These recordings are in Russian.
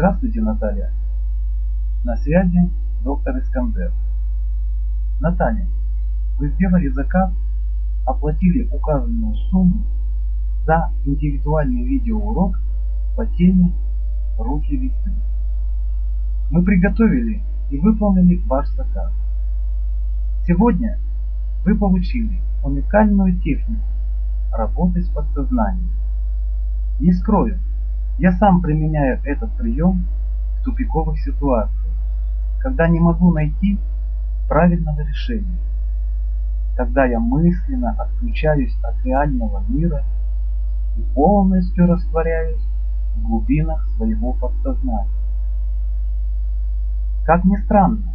Здравствуйте, Наталья. На связи доктор Искандер. Наталья, вы сделали заказ, оплатили указанную сумму за индивидуальный видеоурок по теме «Руки весны». Мы приготовили и выполнили ваш заказ. Сегодня вы получили уникальную технику работы с подсознанием. Не скрою, я сам применяю этот прием в тупиковых ситуациях, когда не могу найти правильного решения. Тогда я мысленно отключаюсь от реального мира и полностью растворяюсь в глубинах своего подсознания. Как ни странно,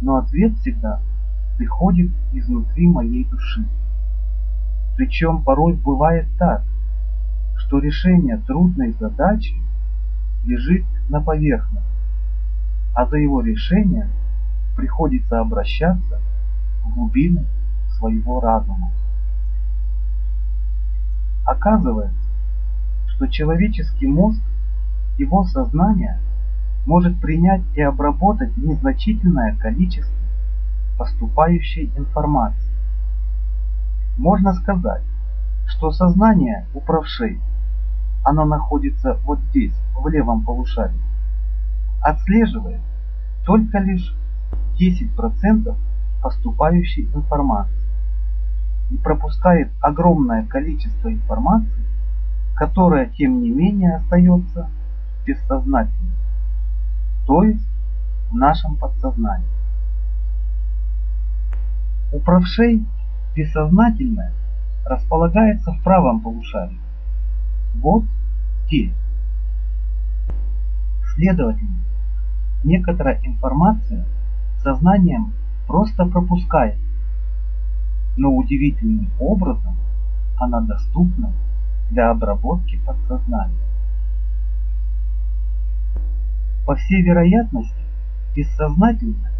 но ответ всегда приходит изнутри моей души. Причем порой бывает так, что решение трудной задачи лежит на поверхности, а за его решением приходится обращаться в глубины своего разума. Оказывается, что человеческий мозг, его сознание может принять и обработать незначительное количество поступающей информации. Можно сказать, что сознание у правшей, оно находится вот здесь, в левом полушарии, отслеживает только лишь 10% поступающей информации и пропускает огромное количество информации, которая тем не менее остается бессознательной, то есть в нашем подсознании. У правшей бессознательное располагается в правом полушарии. Вот здесь. Следовательно, некоторая информация сознанием просто пропускает, но удивительным образом она доступна для обработки подсознания. По всей вероятности, бессознательное,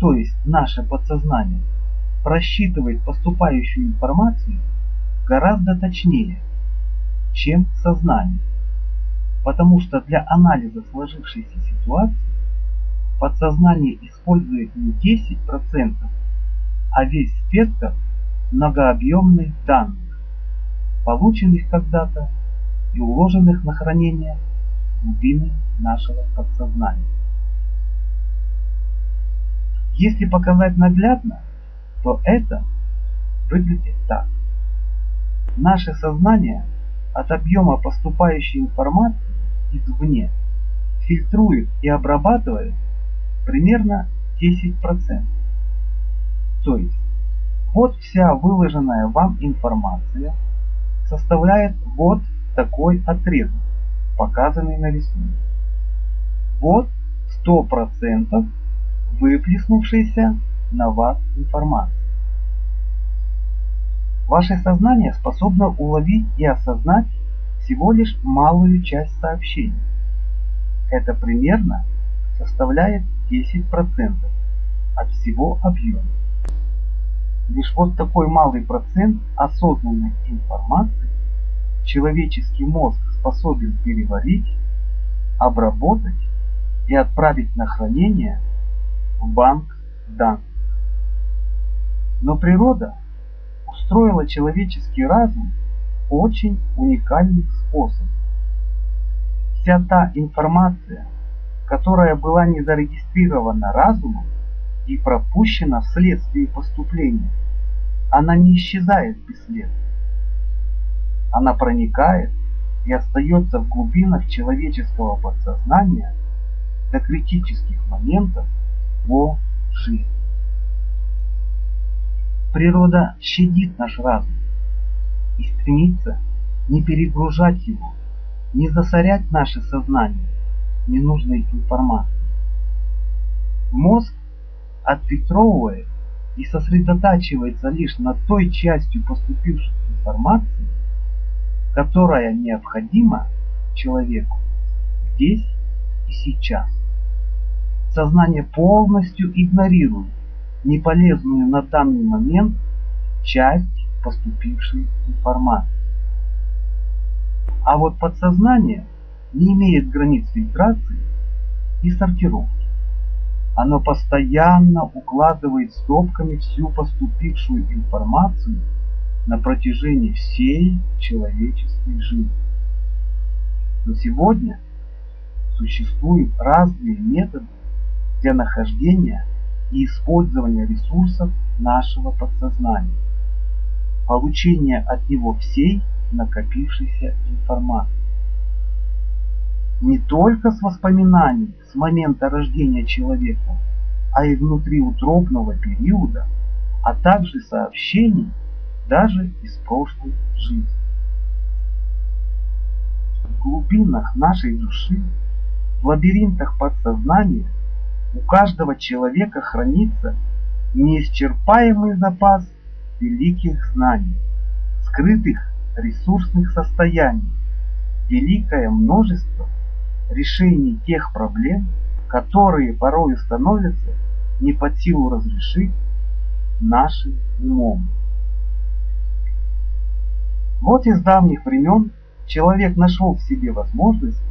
то есть наше подсознание, просчитывает поступающую информацию гораздо точнее, чем сознание, потому что для анализа сложившейся ситуации подсознание использует не 10%, а весь спектр многообъемных данных, полученных когда-то и уложенных на хранение глубины нашего подсознания. Если показать наглядно, то это выглядит так. Наше сознание от объема поступающей информации извне фильтрует и обрабатывает примерно 10%. То есть, вот вся выложенная вам информация составляет вот такой отрезок, показанный на рисунке. Вот 100% выплеснувшейся на вас информации. Ваше сознание способно уловить и осознать всего лишь малую часть сообщений. Это примерно составляет 10% от всего объема. Лишь вот такой малый процент осознанной информации человеческий мозг способен переварить, обработать и отправить на хранение в банк данных. Но природа устроила человеческий разум очень уникальным способом. Вся та информация, которая была не зарегистрирована разумом и пропущена вследствие поступления, она не исчезает бесследно. Она проникает и остается в глубинах человеческого подсознания до критических моментов его жизни. Природа щадит наш разум и стремится не перегружать его, не засорять наше сознание ненужной информацией. Мозг отфильтровывает и сосредотачивается лишь на той частью поступившей информации, которая необходима человеку здесь и сейчас. Сознание полностью игнорирует неполезную на данный момент часть поступившей информации. А вот подсознание не имеет границ фильтрации и сортировки. Оно постоянно укладывает стопками всю поступившую информацию на протяжении всей человеческой жизни. Но сегодня существуют разные методы для нахождения и использования ресурсов нашего подсознания, получения от него всей накопившейся информации. Не только с воспоминаний с момента рождения человека, а и внутри утробного периода, а также сообщений даже из прошлой жизни. В глубинах нашей души, в лабиринтах подсознания у каждого человека хранится неисчерпаемый запас великих знаний, скрытых ресурсных состояний, великое множество решений тех проблем, которые порой становятся не под силу разрешить нашим умом. Вот из давних времен человек нашел в себе возможность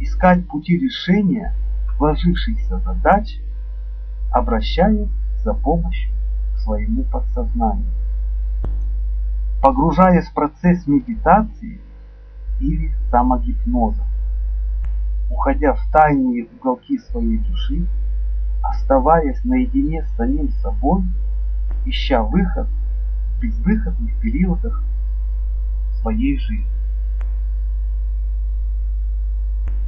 искать пути решения сложившихся задач, обращаясь за помощью к своему подсознанию. Погружаясь в процесс медитации или самогипноза, уходя в тайные уголки своей души, оставаясь наедине с самим собой, ища выход в безвыходных периодах своей жизни.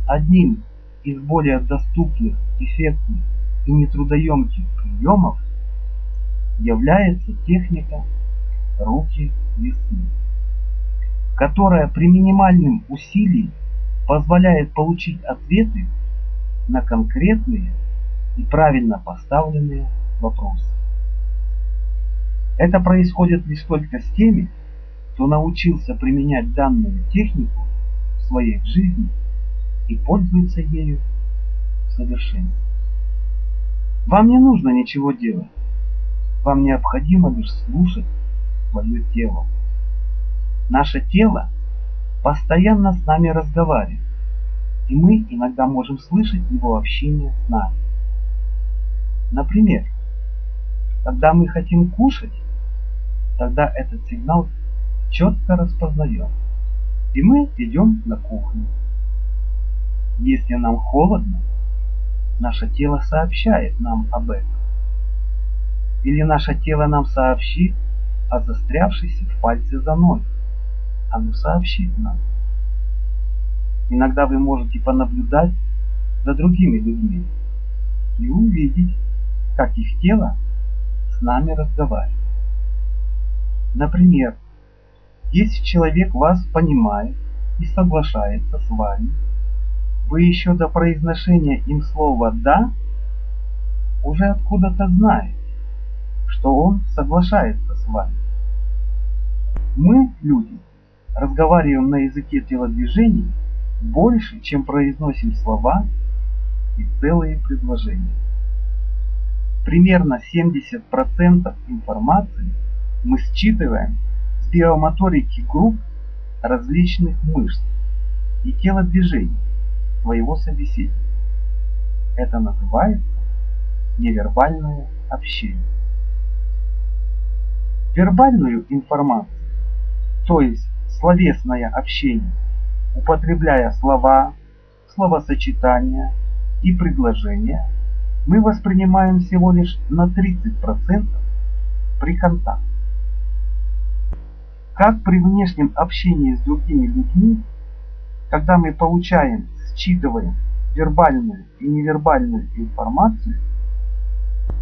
Одним из более доступных, эффектных и нетрудоемких приемов является техника руки весны, которая при минимальном усилии позволяет получить ответы на конкретные и правильно поставленные вопросы. Это происходит лишь только с теми, кто научился применять данную технику в своей жизни и пользуется ею в совершенстве. Вам не нужно ничего делать. Вам необходимо лишь слушать свое тело. Наше тело постоянно с нами разговаривает, и мы иногда можем слышать его общение с нами. Например, когда мы хотим кушать, тогда этот сигнал четко распознаем, и мы идем на кухню. Если нам холодно, наше тело сообщает нам об этом. Или наше тело нам сообщит о застрявшейся в пальце заной оно сообщит нам. Иногда вы можете понаблюдать за другими людьми и увидеть, как их тело с нами разговаривает. Например, если человек вас понимает и соглашается с вами, вы еще до произношения им слова «да» уже откуда-то знаете, что он соглашается с вами. Мы, люди, разговариваем на языке телодвижений больше, чем произносим слова и целые предложения. Примерно 70% информации мы считываем с биомоторики групп различных мышц и телодвижений своего собеседника. Это называется невербальное общение. Вербальную информацию, то есть словесное общение, употребляя слова, словосочетания и предложения, мы воспринимаем всего лишь на 30% при контакте. Как при внешнем общении с другими людьми, когда мы получаем, считываем вербальную и невербальную информацию,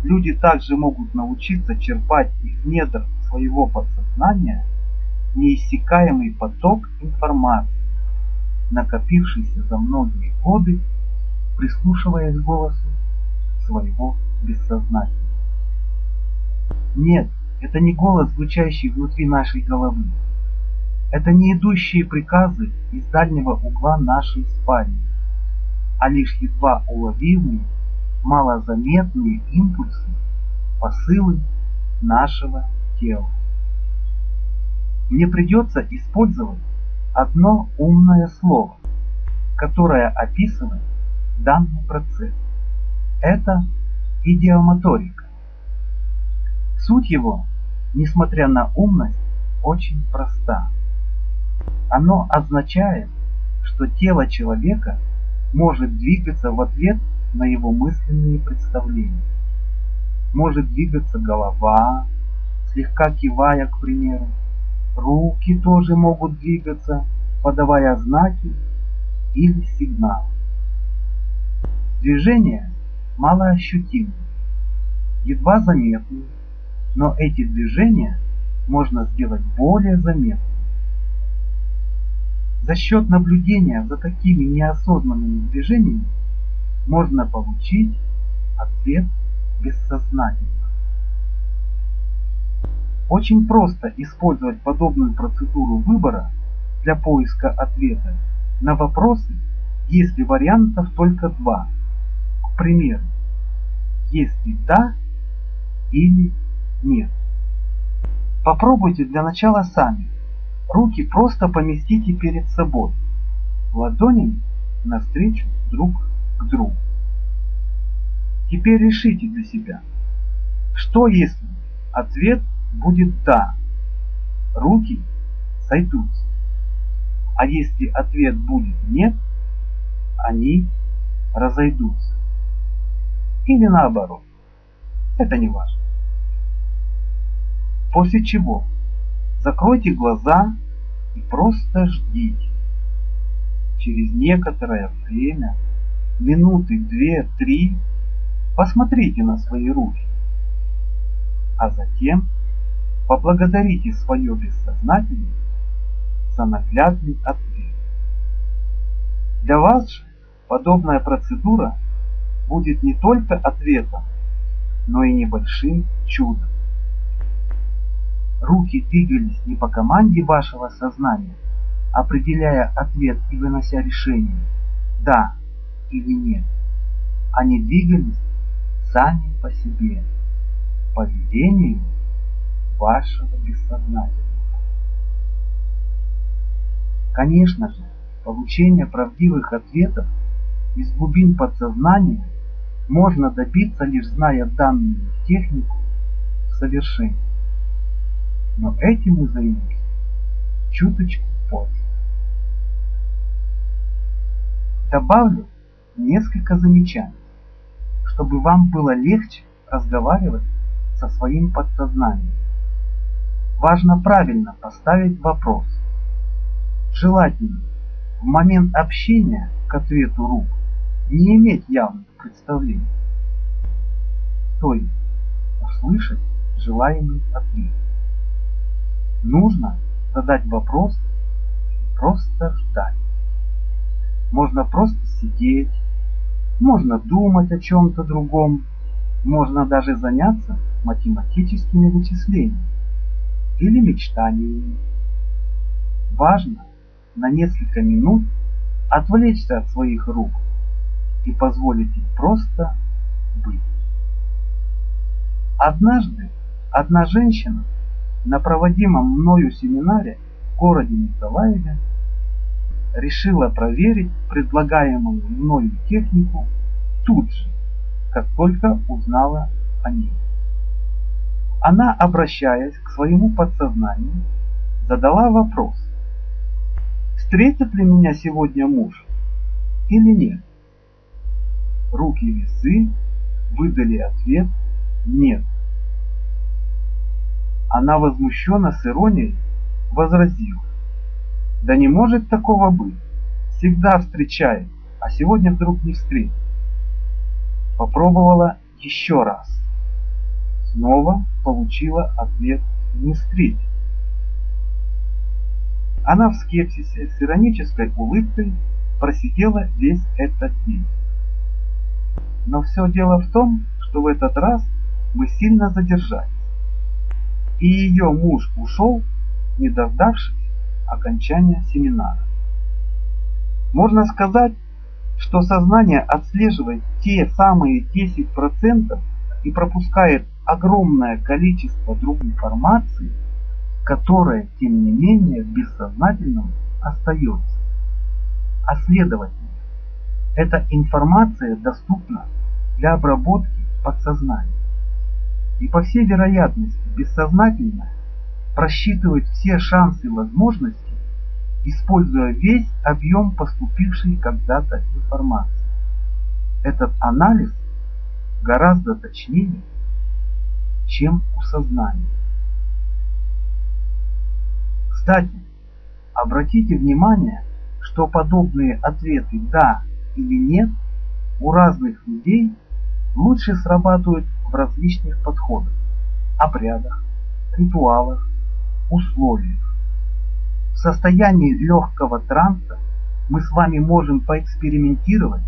люди также могут научиться черпать из недр своего подсознания – неиссякаемый поток информации, накопившийся за многие годы, прислушиваясь к голосу своего бессознательного. Нет, это не голос, звучащий внутри нашей головы. Это не идущие приказы из дальнего угла нашей спальни, а лишь едва уловимые, малозаметные импульсы, посылы нашего тела мне придется использовать одно умное слово, которая описывает данный процесс. Это идиомоторика. Суть его, несмотря на умность, очень проста. Оно означает, что тело человека может двигаться в ответ на его мысленные представления. Может двигаться голова, слегка кивая, к примеру. Руки тоже могут двигаться, подавая знаки или сигналы. Движения малоощутимы, едва заметны, но эти движения можно сделать более заметными. За счет наблюдения за такими неосознанными движениями можно получить ответ бессознательно. Очень просто использовать подобную процедуру выбора для поиска ответа на вопросы, если вариантов только два. К примеру, если да или нет. Попробуйте для начала сами. Руки просто поместите перед собой, ладонями навстречу друг к другу. Теперь решите для себя, что если ответ будет «да», руки сойдутся. А если ответ будет «нет», они разойдутся. Или наоборот. Это не важно. После чего закройте глаза и просто ждите. Через некоторое время, минуты две-три, посмотрите на свои руки, а затем поблагодарите свое бессознательное за наглядный ответ. Для вас же подобная процедура будет не только ответом, но и небольшим чудом. Руки двигались не по команде вашего сознания, определяя ответ и вынося решение «да» или «нет». Они двигались сами по себе, по велению вашего бессознательного. Конечно же, получение правдивых ответов из глубин подсознания можно добиться лишь зная данную технику в совершенстве. Но этим мы займемся чуточку позже. Добавлю несколько замечаний, чтобы вам было легче разговаривать со своим подсознанием. Важно правильно поставить вопрос. Желательно в момент общения к ответу рук не иметь явных представлений. То есть услышать желаемый ответ. Нужно задать вопрос и просто ждать. Можно просто сидеть, можно думать о чем-то другом, можно даже заняться математическими вычислениями или мечтаниями. Важно на несколько минут отвлечься от своих рук и позволить им просто быть. Однажды одна женщина на проводимом мною семинаре в городе Николаеве решила проверить предлагаемую мною технику тут же, как только узнала о ней. Она, обращаясь к своему подсознанию, задала вопрос, встретит ли меня сегодня муж или нет. Руки весы выдали ответ «нет». Она возмущенно с иронией возразила. Да не может такого быть. Всегда встречает, а сегодня вдруг не встретит. Попробовала еще раз. Снова получила ответ не встретит. Она в скепсисе с иронической улыбкой просидела весь этот день. Но все дело в том, что в этот раз мы сильно задержались и ее муж ушел, не дождавшись окончания семинара. Можно сказать, что сознание отслеживает те самые 10% и пропускает огромное количество другой информации, которая, тем не менее, в бессознательном остается. А следовательно, Эта информация доступна для обработки подсознания. И по всей вероятности бессознательно просчитывает все шансы и возможности, используя весь объем поступившей когда-то информации. Этот анализ гораздо точнее, чем у сознания. Кстати, обратите внимание, что подобные ответы «да» или «нет» у разных людей лучше срабатывают в различных подходах, обрядах, ритуалах, условиях. В состоянии легкого транса мы с вами можем поэкспериментировать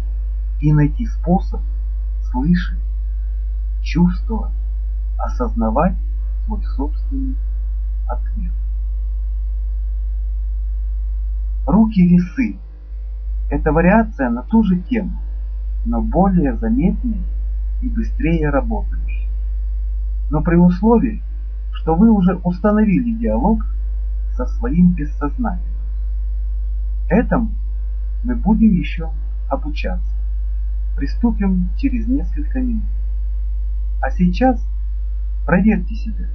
и найти способ слышать, чувствовать, осознавать свой собственный ответ. Руки лисы – это вариация на ту же тему, но более заметнее и быстрее работающая. Но при условии, что вы уже установили диалог со своим бессознанием. Этому мы будем еще обучаться. Приступим через несколько минут. А сейчас проверьте себя.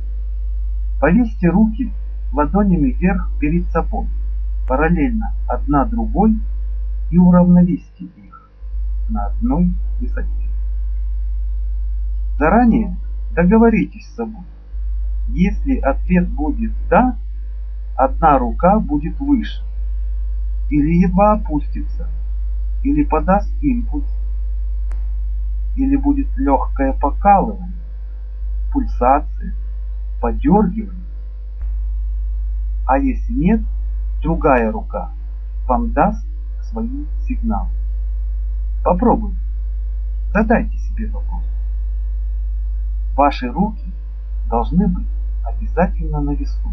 Повесьте руки ладонями вверх перед собой параллельно одна другой и уравновесьте их на одной высоте. Заранее договоритесь с собой. Если ответ будет «да», одна рука будет выше, или едва опустится, или подаст импульс, или будет легкое покалывание, пульсация, подергивание. А если нет, другая рука вам даст свои сигналы. Попробуйте. Задайте себе вопрос. Ваши руки должны быть обязательно на весу.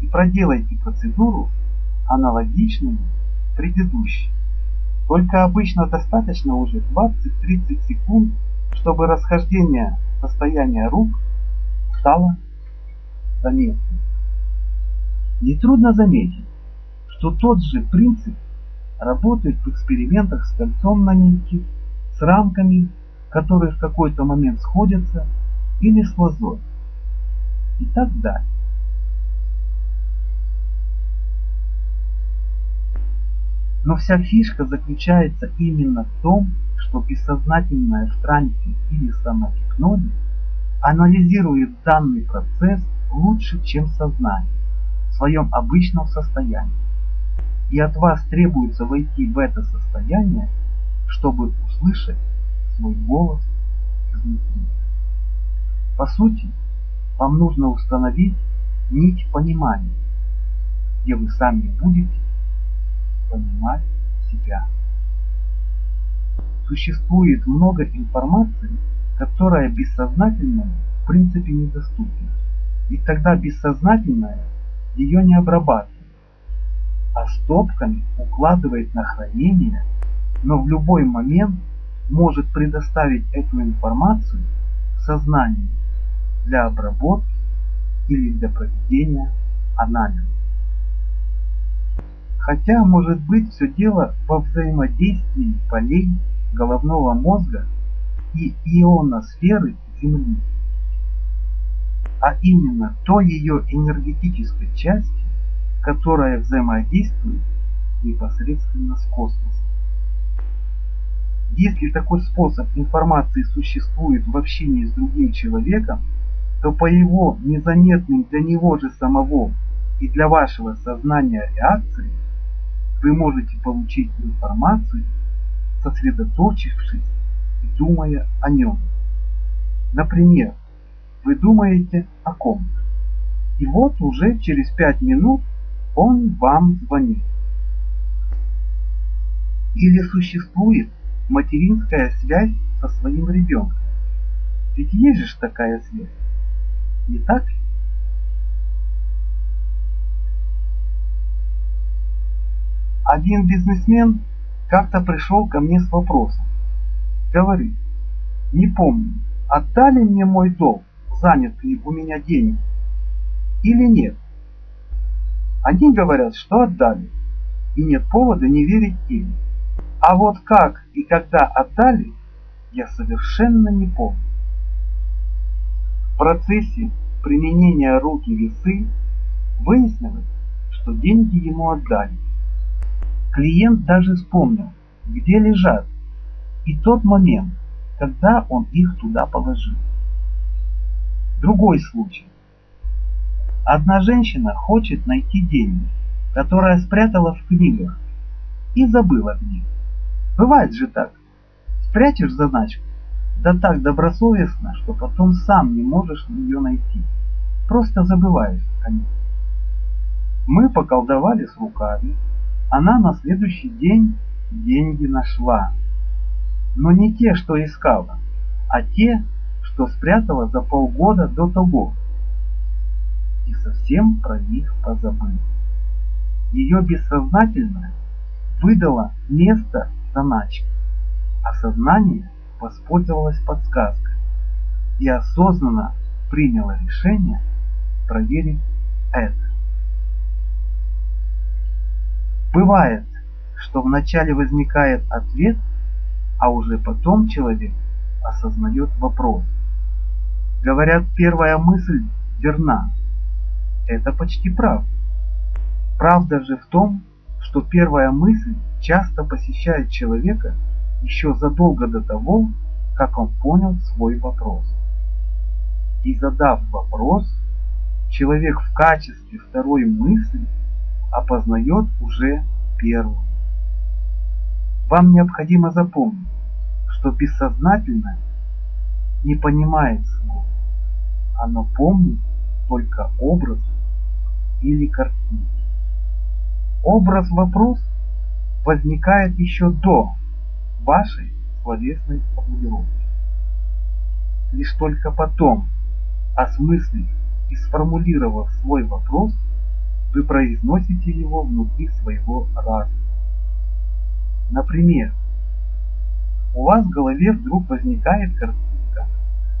И проделайте процедуру аналогичную предыдущей. Только обычно достаточно уже 20-30 секунд, чтобы расхождение состояния рук стало заметным. Нетрудно заметить, что тот же принцип работает в экспериментах с кольцом на нитке, с рамками, которые в какой-то момент сходятся, или с лозой, и так далее. Но вся фишка заключается именно в том, что бессознательное в трансе или самогипнозе анализирует данный процесс лучше, чем сознание в своем обычном состоянии. И от вас требуется войти в это состояние, чтобы услышать свой голос изнутри. По сути, вам нужно установить нить понимания, где вы сами будете понимать себя. Существует много информации, которая бессознательному в принципе недоступна. И тогда бессознательное ее не обрабатывает, а стопками укладывает на хранение, но в любой момент может предоставить эту информацию сознанию для обработки или для проведения анализа. Хотя, может быть, все дело во взаимодействии полей головного мозга и ионосферы Земли а именно той ее энергетической части, которая взаимодействует непосредственно с космосом. Если такой способ информации существует в общении с другим человеком, то по его незаметным для него же самого и для вашего сознания реакции вы можете получить информацию, сосредоточившись и думая о нем. Например, вы думаете о ком-то. И вот уже через пять минут он вам звонит. Или существует материнская связь со своим ребенком. Ведь есть же такая связь. Не так ли? Один бизнесмен как-то пришел ко мне с вопросом. Говорит, не помню, отдали мне мой долг занят ли у меня денег или нет. Они говорят, что отдали, и нет повода не верить им. А вот как и когда отдали, я совершенно не помню. В процессе применения руки весы выяснилось, что деньги ему отдали. Клиент даже вспомнил, где лежат, и тот момент, когда он их туда положил. Другой случай. Одна женщина хочет найти деньги, которые спрятала в книгах, и забыла в них. Бывает же так. Спрячешь заначку, да так добросовестно, что потом сам не можешь ее найти. Просто забываешь о ней. Мы поколдовали с руками. Она на следующий день деньги нашла. Но не те, что искала, а те, что спрятала за полгода до того. И совсем про них позабыла. Ее бессознательное выдало место заначки, а сознание воспользовалось подсказкой и осознанно приняло решение проверить это. Бывает, что вначале возникает ответ, а уже потом человек осознает вопрос. Говорят, первая мысль верна. Это почти правда. Правда же в том, что первая мысль часто посещает человека еще задолго до того, как он понял свой вопрос. И задав вопрос, человек в качестве второй мысли опознает уже первую. Вам необходимо запомнить, что бессознательное не понимает слов. Оно помнит только образ или картинки. Образ-вопрос возникает еще до вашей словесной формулировки. Лишь только потом, осмыслив и сформулировав свой вопрос, вы произносите его внутри своего разума. Например, у вас в голове вдруг возникает картинка,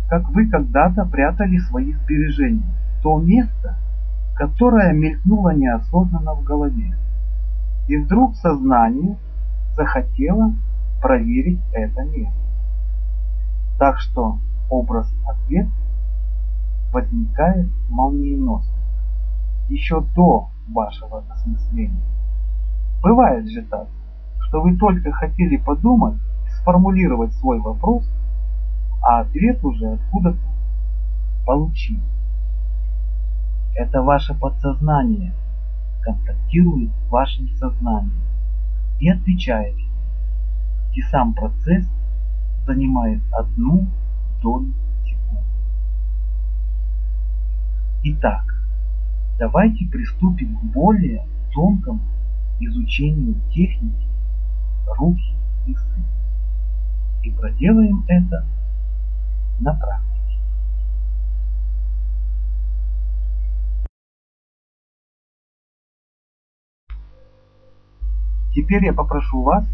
как вы когда-то прятали свои сбережения то место, которое мелькнуло неосознанно в голове. И вдруг сознание захотело проверить это место. Так что образ-ответ возникает молниеносно еще до вашего осмысления. Бывает же так, что вы только хотели подумать, сформулировать свой вопрос, а ответ уже откуда-то получили. Это ваше подсознание контактирует с вашим сознанием и отвечает. И сам процесс занимает одну долю секунды. Итак, Давайте приступим к более тонкому изучению техники руки и сын. И проделаем это на практике. Теперь я попрошу вас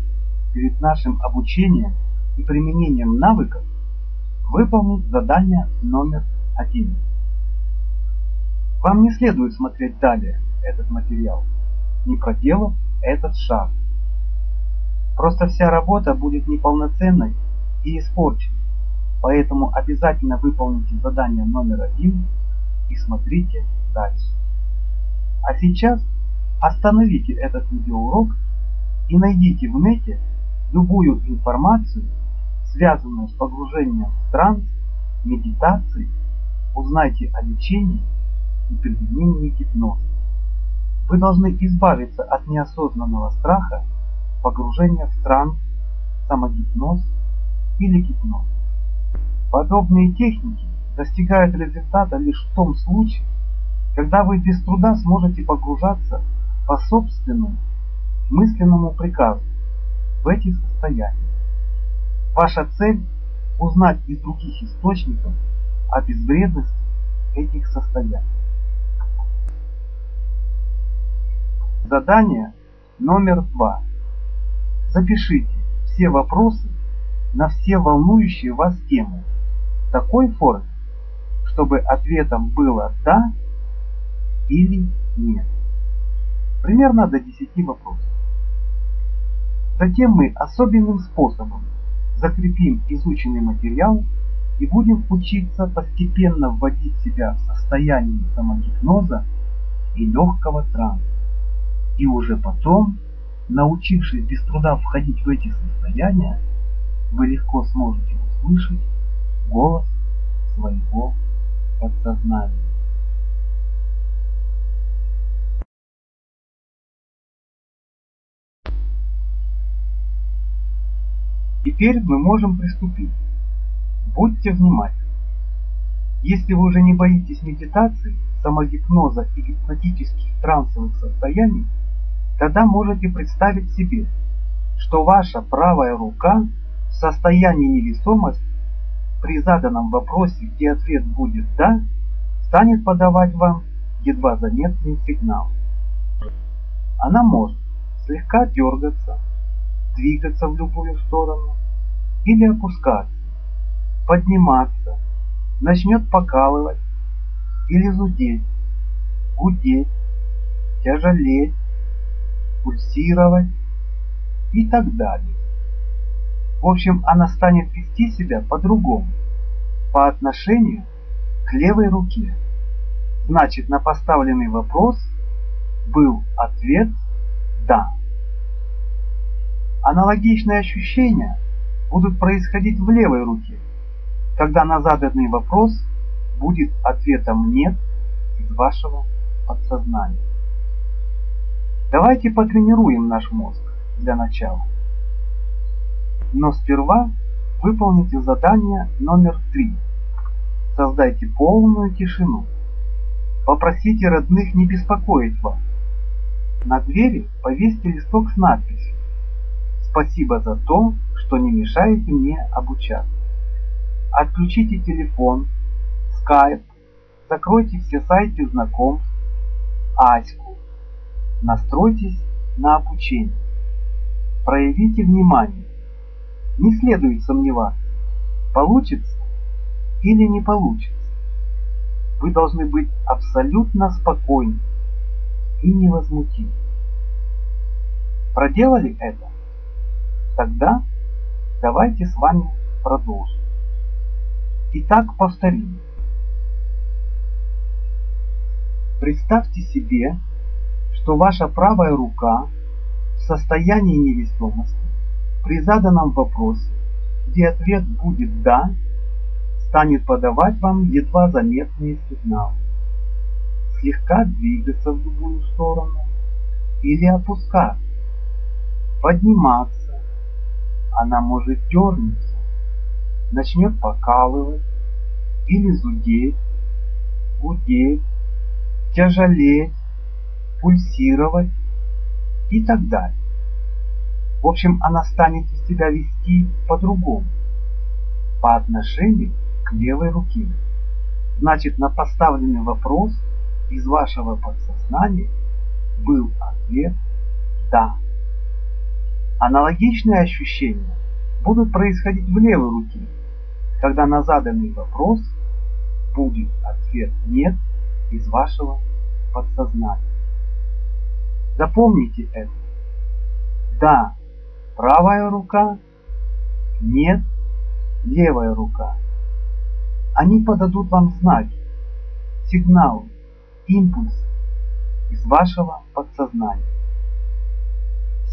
перед нашим обучением и применением навыков выполнить задание номер один. Вам не следует смотреть далее этот материал, не проделав этот шаг. Просто вся работа будет неполноценной и испорченной, поэтому обязательно выполните задание номер один и смотрите дальше. А сейчас остановите этот видеоурок и найдите в нете любую информацию, связанную с погружением в транс, медитацией, узнайте о лечении и применении гипноза. Вы должны избавиться от неосознанного страха, погружения в транс, самогипноз или гипноз. Подобные техники достигают результата лишь в том случае, когда вы без труда сможете погружаться по собственному мысленному приказу в эти состояния. Ваша цель – узнать из других источников о безвредности этих состояний. Задание номер два. Запишите все вопросы на все волнующие вас темы в такой форме, чтобы ответом было «да» или «нет». Примерно до 10 вопросов. Затем мы особенным способом закрепим изученный материал и будем учиться постепенно вводить себя в состояние самогипноза и легкого транса. И уже потом, научившись без труда входить в эти состояния, вы легко сможете услышать голос своего подсознания. Теперь мы можем приступить. Будьте внимательны. Если вы уже не боитесь медитации, самогипноза и гипнотических трансовых состояний, тогда можете представить себе, что ваша правая рука в состоянии невесомости при заданном вопросе, где ответ будет «да», станет подавать вам едва заметный сигнал. Она может слегка дергаться, двигаться в любую сторону или опускаться, подниматься, начнет покалывать или зудеть, гудеть, тяжелеть, пульсировать и так далее. В общем, она станет вести себя по-другому, по отношению к левой руке. Значит, на поставленный вопрос был ответ «да». Аналогичные ощущения будут происходить в левой руке, когда на заданный вопрос будет ответом «нет» из вашего подсознания. Давайте потренируем наш мозг для начала. Но сперва выполните задание номер три. Создайте полную тишину. Попросите родных не беспокоить вас. На двери повесьте листок с надписью Спасибо за то, что не мешаете мне обучаться. Отключите телефон, скайп, закройте все сайты знакомств, Аську. Настройтесь на обучение. Проявите внимание. Не следует сомневаться, получится или не получится. Вы должны быть абсолютно спокойны и невозмутимы. Проделали это? Тогда давайте с вами продолжим. Итак, повторим. Представьте себе, что ваша правая рука в состоянии невесомости при заданном вопросе, где ответ будет «да», станет подавать вам едва заметные сигналы. Слегка двигаться в любую сторону или опускаться, подниматься, она может дернуться, начнет покалывать или зудеть, гудеть, тяжелеть, пульсировать и так далее. В общем, она станет себя вести по-другому, по отношению к левой руке. Значит, на поставленный вопрос из вашего подсознания был ответ «да». Аналогичные ощущения будут происходить в левой руке, когда на заданный вопрос будет ответ «нет» из вашего подсознания. Запомните это. Да, правая рука, нет, левая рука. Они подадут вам знаки, сигналы, импульсы из вашего подсознания.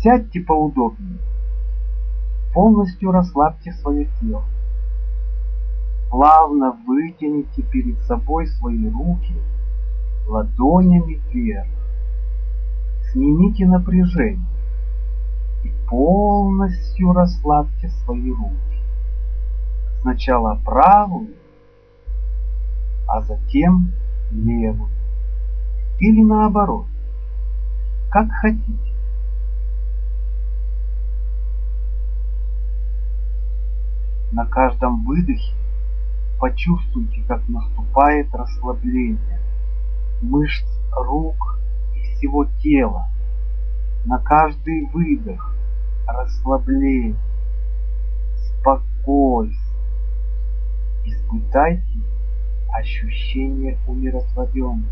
Сядьте поудобнее. Полностью расслабьте свое тело. Плавно вытяните перед собой свои руки ладонями вверх. Снимите напряжение и полностью расслабьте свои руки. Сначала правую, а затем левую. Или наоборот, как хотите. На каждом выдохе почувствуйте, как наступает расслабление мышц рук и всего тела. На каждый выдох расслабление, спокойствие. Испытайте ощущение умиротворенности.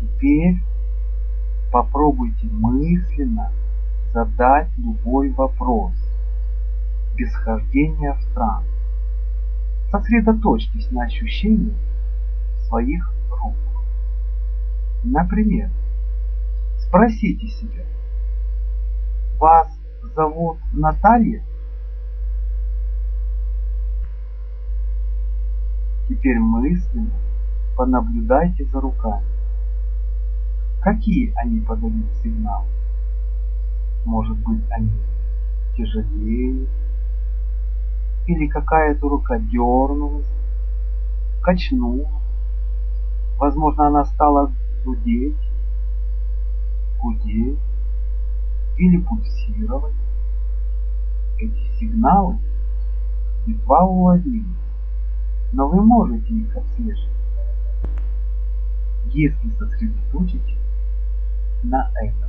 Теперь попробуйте мысленно задать любой вопрос без хождения в транс. Сосредоточьтесь на ощущении своих рук. Например, спросите себя, вас зовут Наталья? Теперь мысленно понаблюдайте за руками. Какие они подают сигнал? Может быть, они тяжелее? Или какая-то рука дернулась, качнула? Возможно, она стала зудеть, гудеть или пульсировать. Эти сигналы едва уловимы, но вы можете их отслеживать, если сосредоточитесь на этом.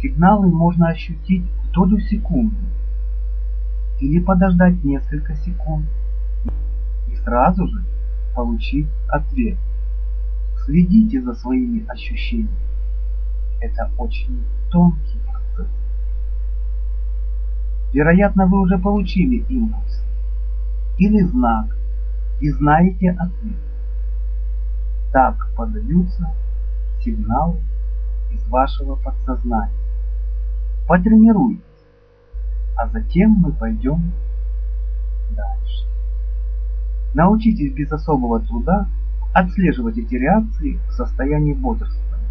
Сигналы можно ощутить в долю секунды или подождать несколько секунд и сразу же получить ответ. Следите за своими ощущениями. Это очень тонкий процесс. Вероятно, вы уже получили импульс или знак и знаете ответ. Так подаются сигналы из вашего подсознания. Потренируйтесь, а затем мы пойдем дальше. Научитесь без особого труда отслеживать эти реакции в состоянии бодрствования.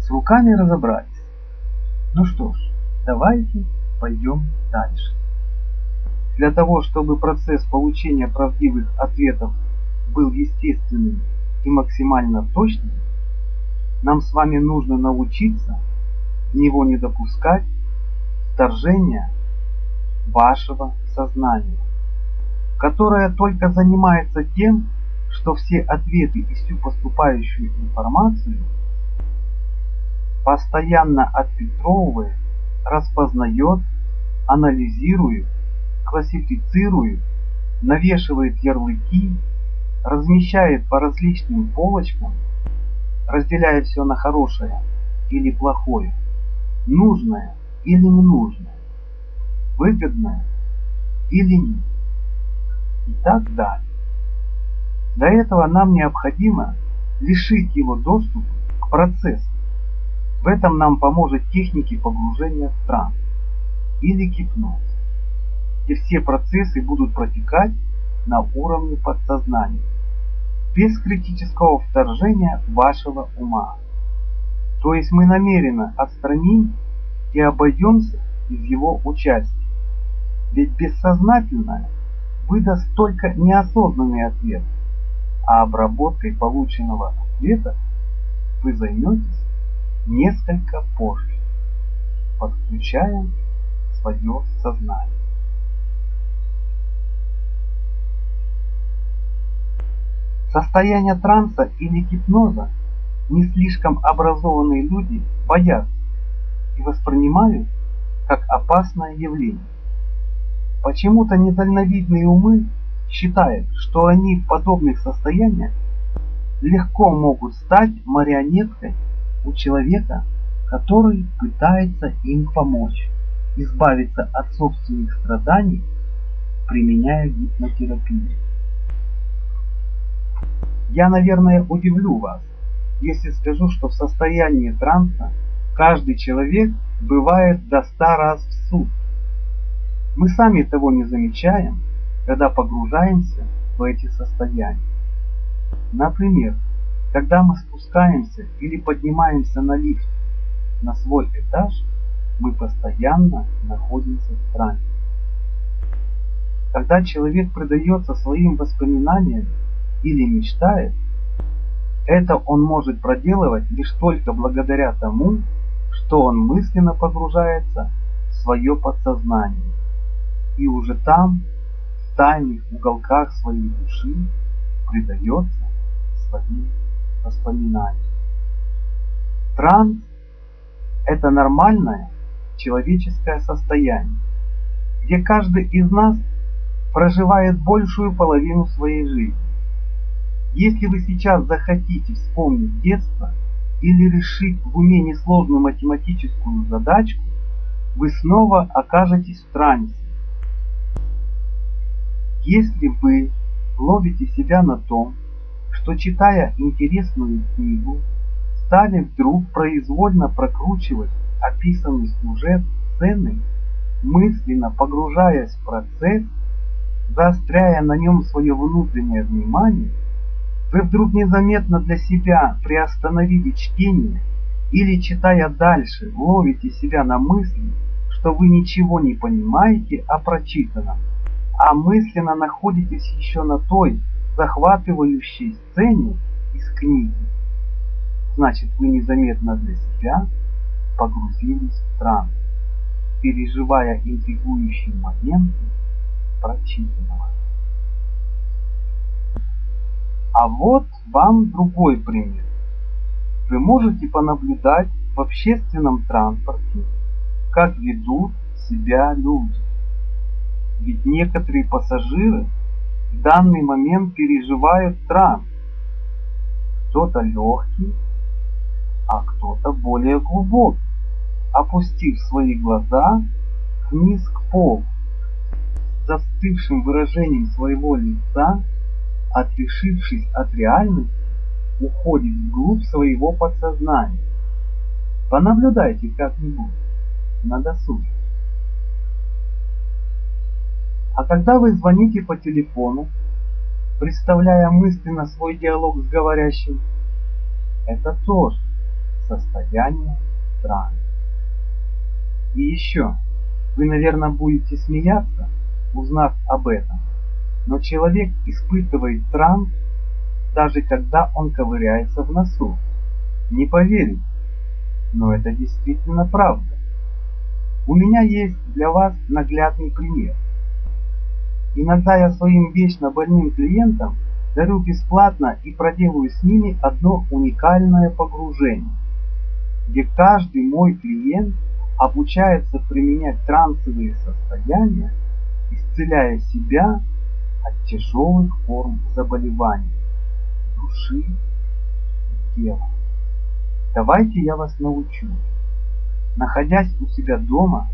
С руками разобрались. Ну что ж, давайте пойдем дальше. Для того, чтобы процесс получения правдивых ответов был естественным и максимально точным, нам с вами нужно научиться него не допускать вторжения вашего сознания которая только занимается тем, что все ответы и всю поступающую информацию постоянно отфильтровывает, распознает, анализирует, классифицирует, навешивает ярлыки, размещает по различным полочкам, разделяя все на хорошее или плохое, нужное или ненужное, выгодное или нет и так далее. Для этого нам необходимо лишить его доступа к процессу. В этом нам поможет техники погружения в транс или гипноз, где все процессы будут протекать на уровне подсознания, без критического вторжения вашего ума. То есть мы намеренно отстраним и обойдемся без его участия. Ведь бессознательное – выдаст только неосознанный ответ, а обработкой полученного ответа вы займетесь несколько позже, подключая свое сознание. Состояние транса или гипноза не слишком образованные люди боятся и воспринимают как опасное явление. Почему-то недальновидные умы считают, что они в подобных состояниях легко могут стать марионеткой у человека, который пытается им помочь, избавиться от собственных страданий, применяя гипнотерапию. Я, наверное, удивлю вас, если скажу, что в состоянии транса каждый человек бывает до ста раз в сутки. Мы сами того не замечаем, когда погружаемся в эти состояния. Например, когда мы спускаемся или поднимаемся на лифте на свой этаж, мы постоянно находимся в трансе. Когда человек предается своим воспоминаниям или мечтает, это он может проделывать лишь только благодаря тому, что он мысленно погружается в свое подсознание и уже там, в тайных уголках своей души, предается своим воспоминаниям. Транс – это нормальное человеческое состояние, где каждый из нас проживает большую половину своей жизни. Если вы сейчас захотите вспомнить детство или решить в уме несложную математическую задачку, вы снова окажетесь в трансе. Если вы ловите себя на том, что читая интересную книгу, стали вдруг произвольно прокручивать описанный сюжет сцены, мысленно погружаясь в процесс, заостряя на нем свое внутреннее внимание, вы вдруг незаметно для себя приостановили чтение или, читая дальше, ловите себя на мысли, что вы ничего не понимаете о прочитанном, а мысленно находитесь еще на той захватывающей сцене из книги. Значит, вы незаметно для себя погрузились в транс, переживая интригующие моменты прочитанного. А вот вам другой пример. Вы можете понаблюдать в общественном транспорте, как ведут себя люди. Ведь некоторые пассажиры в данный момент переживают транс. Кто-то легкий, а кто-то более глубокий, опустив свои глаза вниз к полу, застывшим выражением своего лица отрешившись от реальности, уходит вглубь своего подсознания. Понаблюдайте как-нибудь на досуге. А когда вы звоните по телефону, представляя мысленно свой диалог с говорящим, это тоже состояние транса. И еще, вы, наверное, будете смеяться, узнав об этом, но человек испытывает транс, даже когда он ковыряется в носу. Не поверите, но это действительно правда. У меня есть для вас наглядный пример. Иногда я своим вечно больным клиентам дарю бесплатно и проделаю с ними одно уникальное погружение, где каждый мой клиент обучается применять трансовые состояния, исцеляя себя от тяжелых форм заболеваний души и тела. Давайте я вас научу, находясь у себя дома,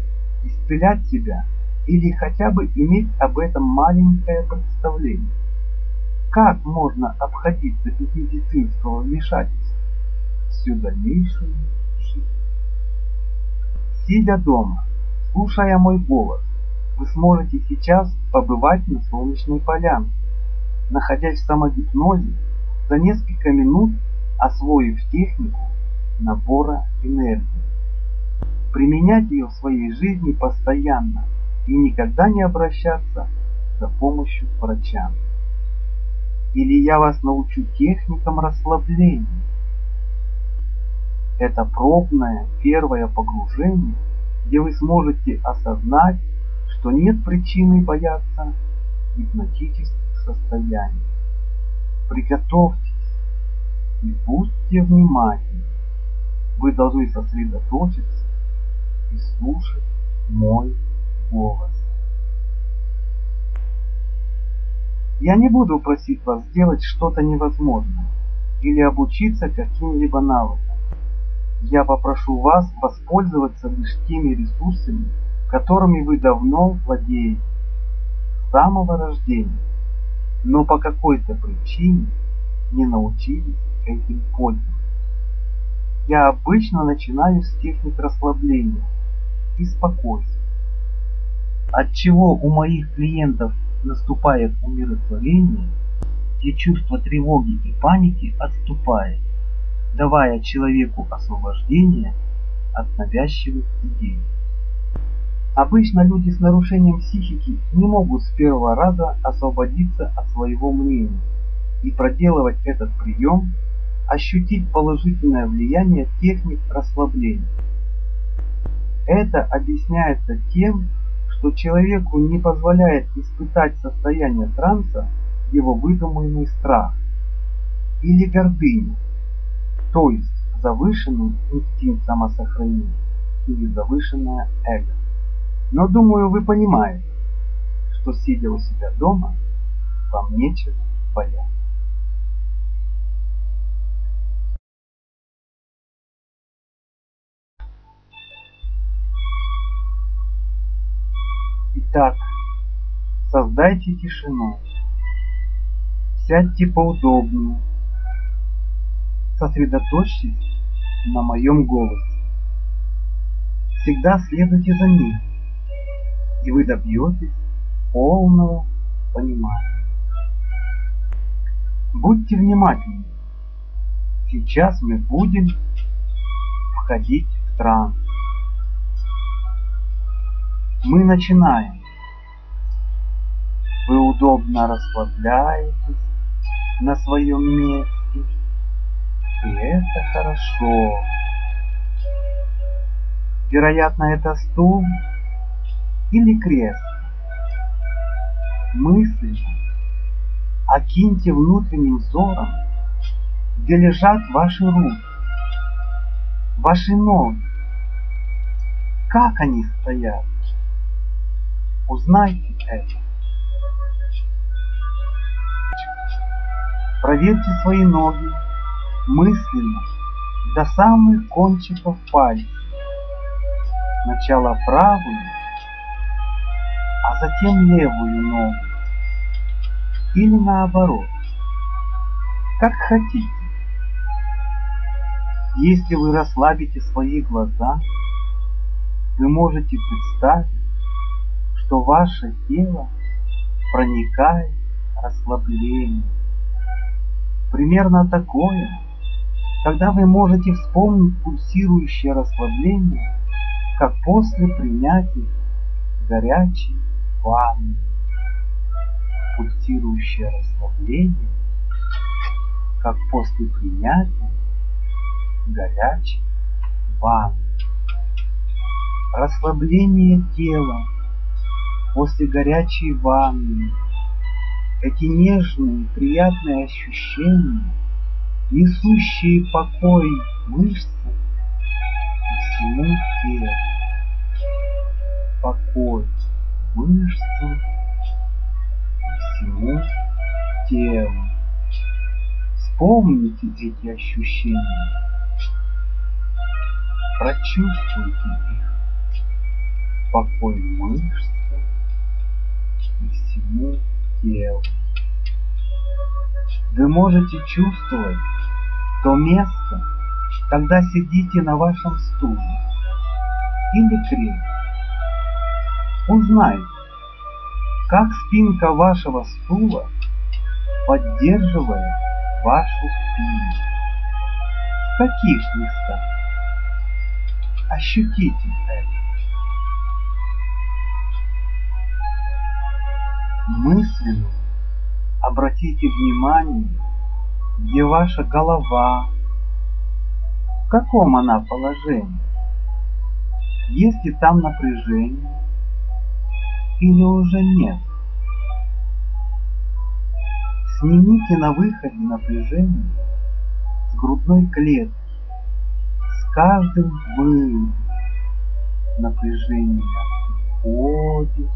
исцелять себя или хотя бы иметь об этом маленькое представление. Как можно обходиться без медицинского вмешательства всю дальнейшую жизнь? Сидя дома, слушая мой голос, вы сможете сейчас побывать на солнечной полянке, находясь в самогипнозе, за несколько минут освоив технику набора энергии. Применять ее в своей жизни постоянно и никогда не обращаться за помощью врачам. Или я вас научу техникам расслабления. Это пробное первое погружение, где вы сможете осознать что нет причины бояться гипнотических состояний. Приготовьтесь и будьте внимательны. Вы должны сосредоточиться и слушать мой голос. Я не буду просить вас сделать что-то невозможное или обучиться каким-либо навыкам. Я попрошу вас воспользоваться лишь теми ресурсами, которыми вы давно владеете с самого рождения, но по какой-то причине не научились этим пользоваться. Я обычно начинаю с техник расслабления и спокойствия, от чего у моих клиентов наступает умиротворение, где чувство тревоги и паники отступает, давая человеку освобождение от навязчивых идей. Обычно люди с нарушением психики не могут с первого раза освободиться от своего мнения и проделывать этот прием, ощутить положительное влияние техник расслабления. Это объясняется тем, что человеку не позволяет испытать состояние транса его выдуманный страх или гордыня, то есть завышенный инстинкт самосохранения или завышенное эго. Но думаю, вы понимаете, что сидя у себя дома, вам нечего бояться. Итак, создайте тишину. Сядьте поудобнее. Сосредоточьтесь на моем голосе. Всегда следуйте за ним и вы добьетесь полного понимания. Будьте внимательны. Сейчас мы будем входить в транс. Мы начинаем. Вы удобно расслабляетесь на своем месте. И это хорошо. Вероятно, это стул или кресло. Мысленно окиньте внутренним взором, где лежат ваши руки, ваши ноги, как они стоят. Узнайте это. Проверьте свои ноги мысленно до самых кончиков пальцев. Сначала правую, а затем левую ногу. Или наоборот. Как хотите. Если вы расслабите свои глаза, вы можете представить, что ваше тело проникает расслабление. Примерно такое, когда вы можете вспомнить пульсирующее расслабление, как после принятия горячей ванны. Пульсирующее расслабление, как после принятия горячей ванны. Расслабление тела после горячей ванны. Эти нежные, приятные ощущения, несущие покой мышцам и всему телу. Покой мышцам и всему телу. Вспомните эти ощущения. Прочувствуйте их. Покой мышц и всему телу. Вы можете чувствовать то место, когда сидите на вашем стуле или кресле. Узнайте, как спинка вашего стула поддерживает вашу спину. В каких местах? Ощутите это. мысленно обратите внимание, где ваша голова, в каком она положении, есть ли там напряжение или уже нет. Снимите на выходе напряжение с грудной клетки. С каждым выдохом напряжение уходит,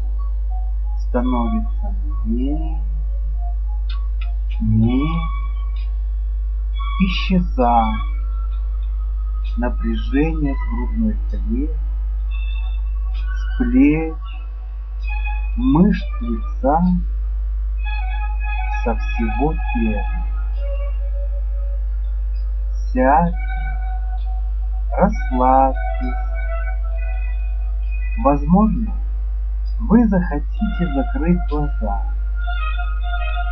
становится меньше, меньше, исчезает напряжение с грудной клетки, с плеч, мышц лица, со всего тела. Сядьте, расслабьтесь. Возможно, вы захотите закрыть глаза.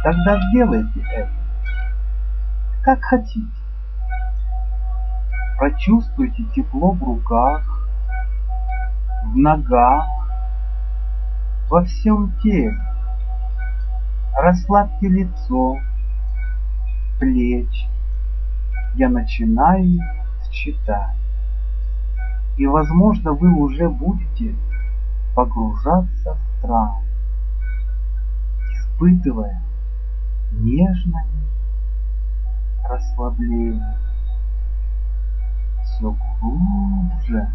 Тогда сделайте это, как хотите. Прочувствуйте тепло в руках, в ногах, во всем теле. Расслабьте лицо, плечи. Я начинаю считать. И, возможно, вы уже будете погружаться в транс, испытывая нежное расслабление все глубже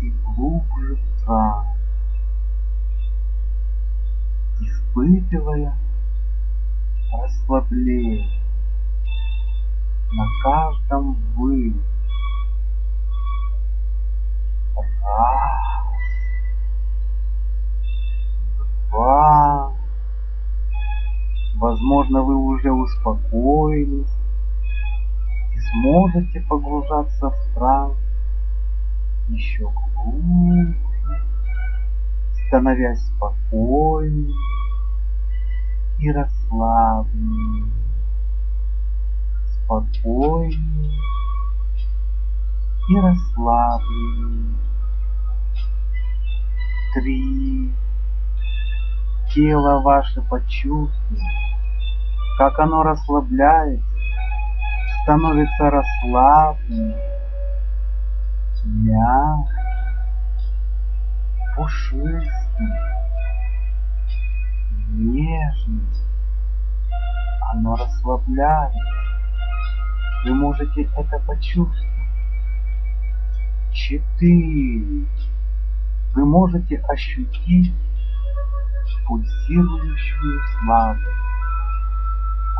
и глубже в транс, испытывая расслабление на каждом выдохе. Возможно, вы уже успокоились и сможете погружаться в транс еще глубже, становясь спокойнее и расслабленнее, спокойнее и расслабленнее. Три. Тело ваше почувствует, как оно расслабляется, становится расслабленным, мягким, пушистым, нежным. Оно расслабляет. Вы можете это почувствовать. Четыре. Вы можете ощутить пульсирующую славу.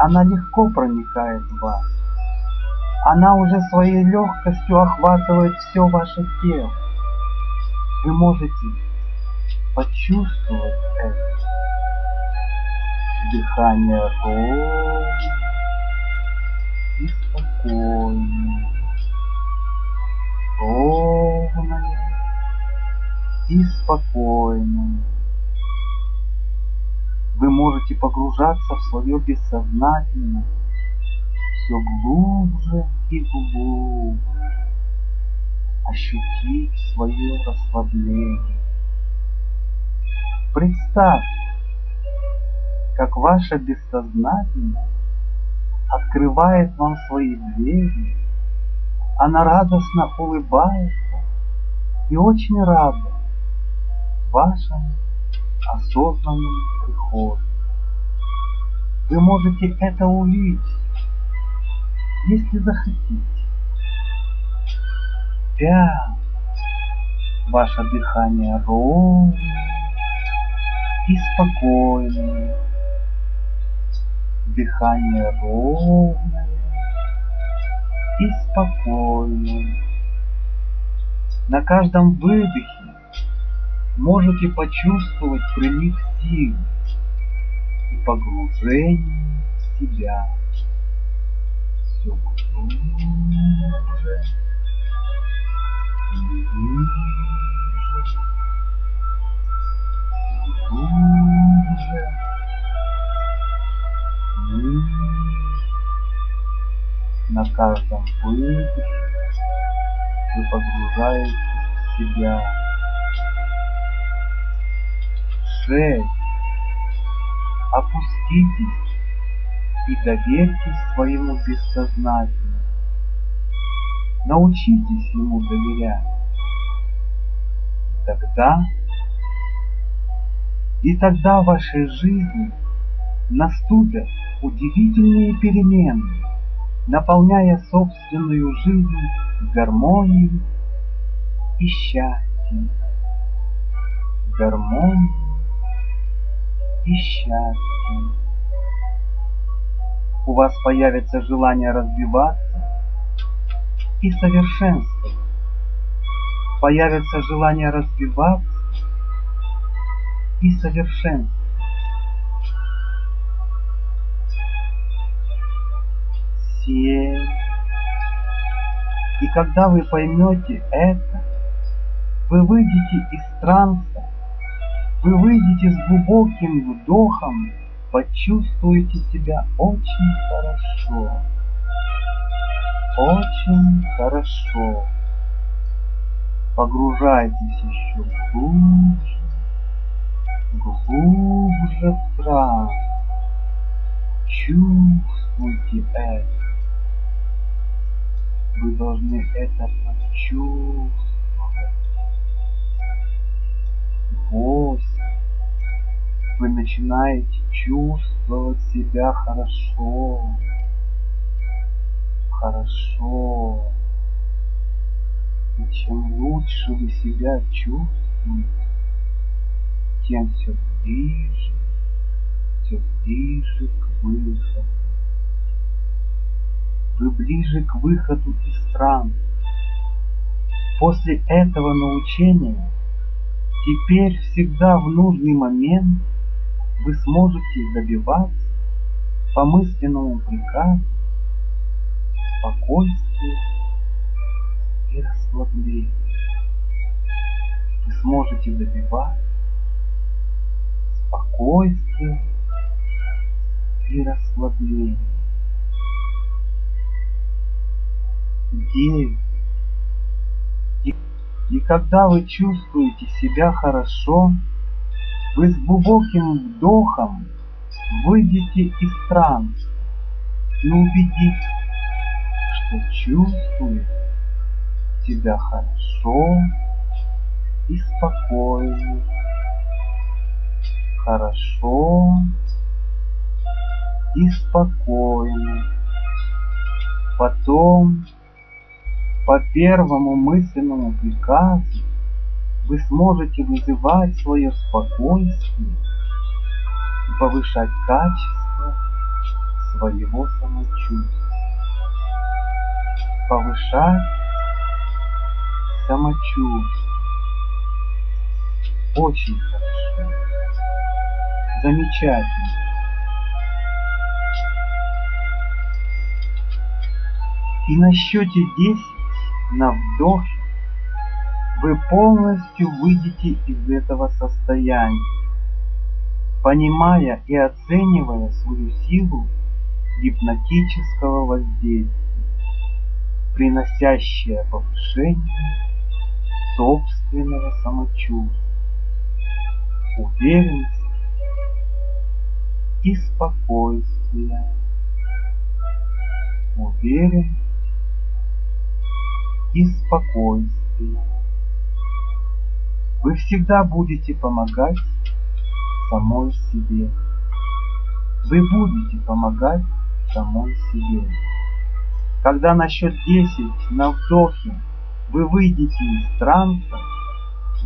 Она легко проникает в вас. Она уже своей легкостью охватывает все ваше тело. Вы можете почувствовать это. Дыхание ровно и спокойное. Ровное и спокойное. Вы можете погружаться в свое бессознательное все глубже и глубже, ощутить свое расслабление. Представьте, как ваше бессознательное открывает вам свои двери, она радостно улыбается и очень рада вашему осознанному приходу. Вы можете это увидеть, если захотите. Пять. Ваше дыхание ровное и спокойное. Дыхание ровное и спокойное. На каждом выдохе можете почувствовать прилив сил и погружение в себя. Все глубже, ниже, глубже, На каждом выдохе вы погружаетесь в себя. Шесть. Опуститесь и доверьтесь своему бессознательному. Научитесь ему доверять. Тогда и тогда в вашей жизни наступят удивительные перемены, наполняя собственную жизнь гармонией и счастьем. Гармонией и счастьем. У вас появится желание развиваться и совершенствовать. Появится желание развиваться и совершенствовать. И когда вы поймете это, вы выйдете из транса, вы выйдете с глубоким вдохом, почувствуете себя очень хорошо. Очень хорошо. Погружайтесь еще глубже, глубже в транс. Чувствуйте это. Вы должны это почувствовать. Восемь. Вы начинаете чувствовать себя хорошо. Хорошо. И чем лучше вы себя чувствуете, тем все ближе, все ближе к выходу вы ближе к выходу из стран. После этого научения теперь всегда в нужный момент вы сможете добиваться по мысленному приказу, спокойствие и расслабление. Вы сможете добивать спокойствие и расслабление. Девять. И, и когда вы чувствуете себя хорошо, вы с глубоким вдохом выйдете из транса и убедитесь, что чувствуете себя хорошо и спокойно. Хорошо и спокойно. Потом, по первому мысленному приказу, вы сможете вызывать свое спокойствие и повышать качество своего самочувствия. Повышать самочувствие. Очень хорошо. Замечательно. И на счете 10 на вдохе вы полностью выйдете из этого состояния, понимая и оценивая свою силу гипнотического воздействия, приносящее повышение собственного самочувствия, уверенности и спокойствия. Уверенность и спокойствия. Вы всегда будете помогать самой себе. Вы будете помогать самой себе. Когда на счет 10 на вдохе вы выйдете из транса,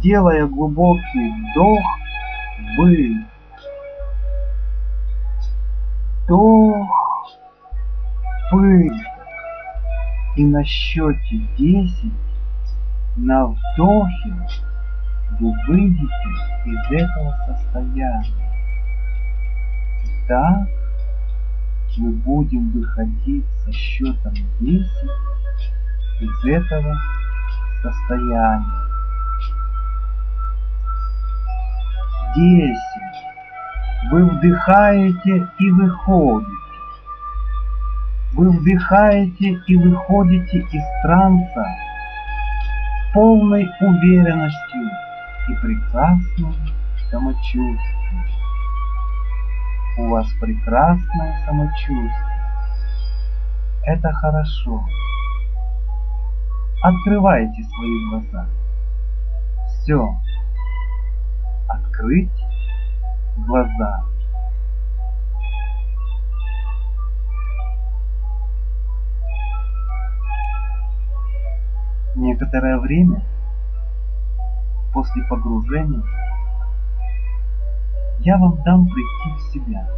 делая глубокий вдох, вы вдох, выдох. И на счете 10 на вдохе вы выйдете из этого состояния. Так мы будем выходить со счетом 10 из этого состояния. 10. Вы вдыхаете и выходите. Вы вдыхаете и выходите из транса полной уверенностью и прекрасным самочувствием. У вас прекрасное самочувствие. Это хорошо. Открывайте свои глаза. Все. Открыть глаза. Некоторое время после погружения я вам дам прийти в себя.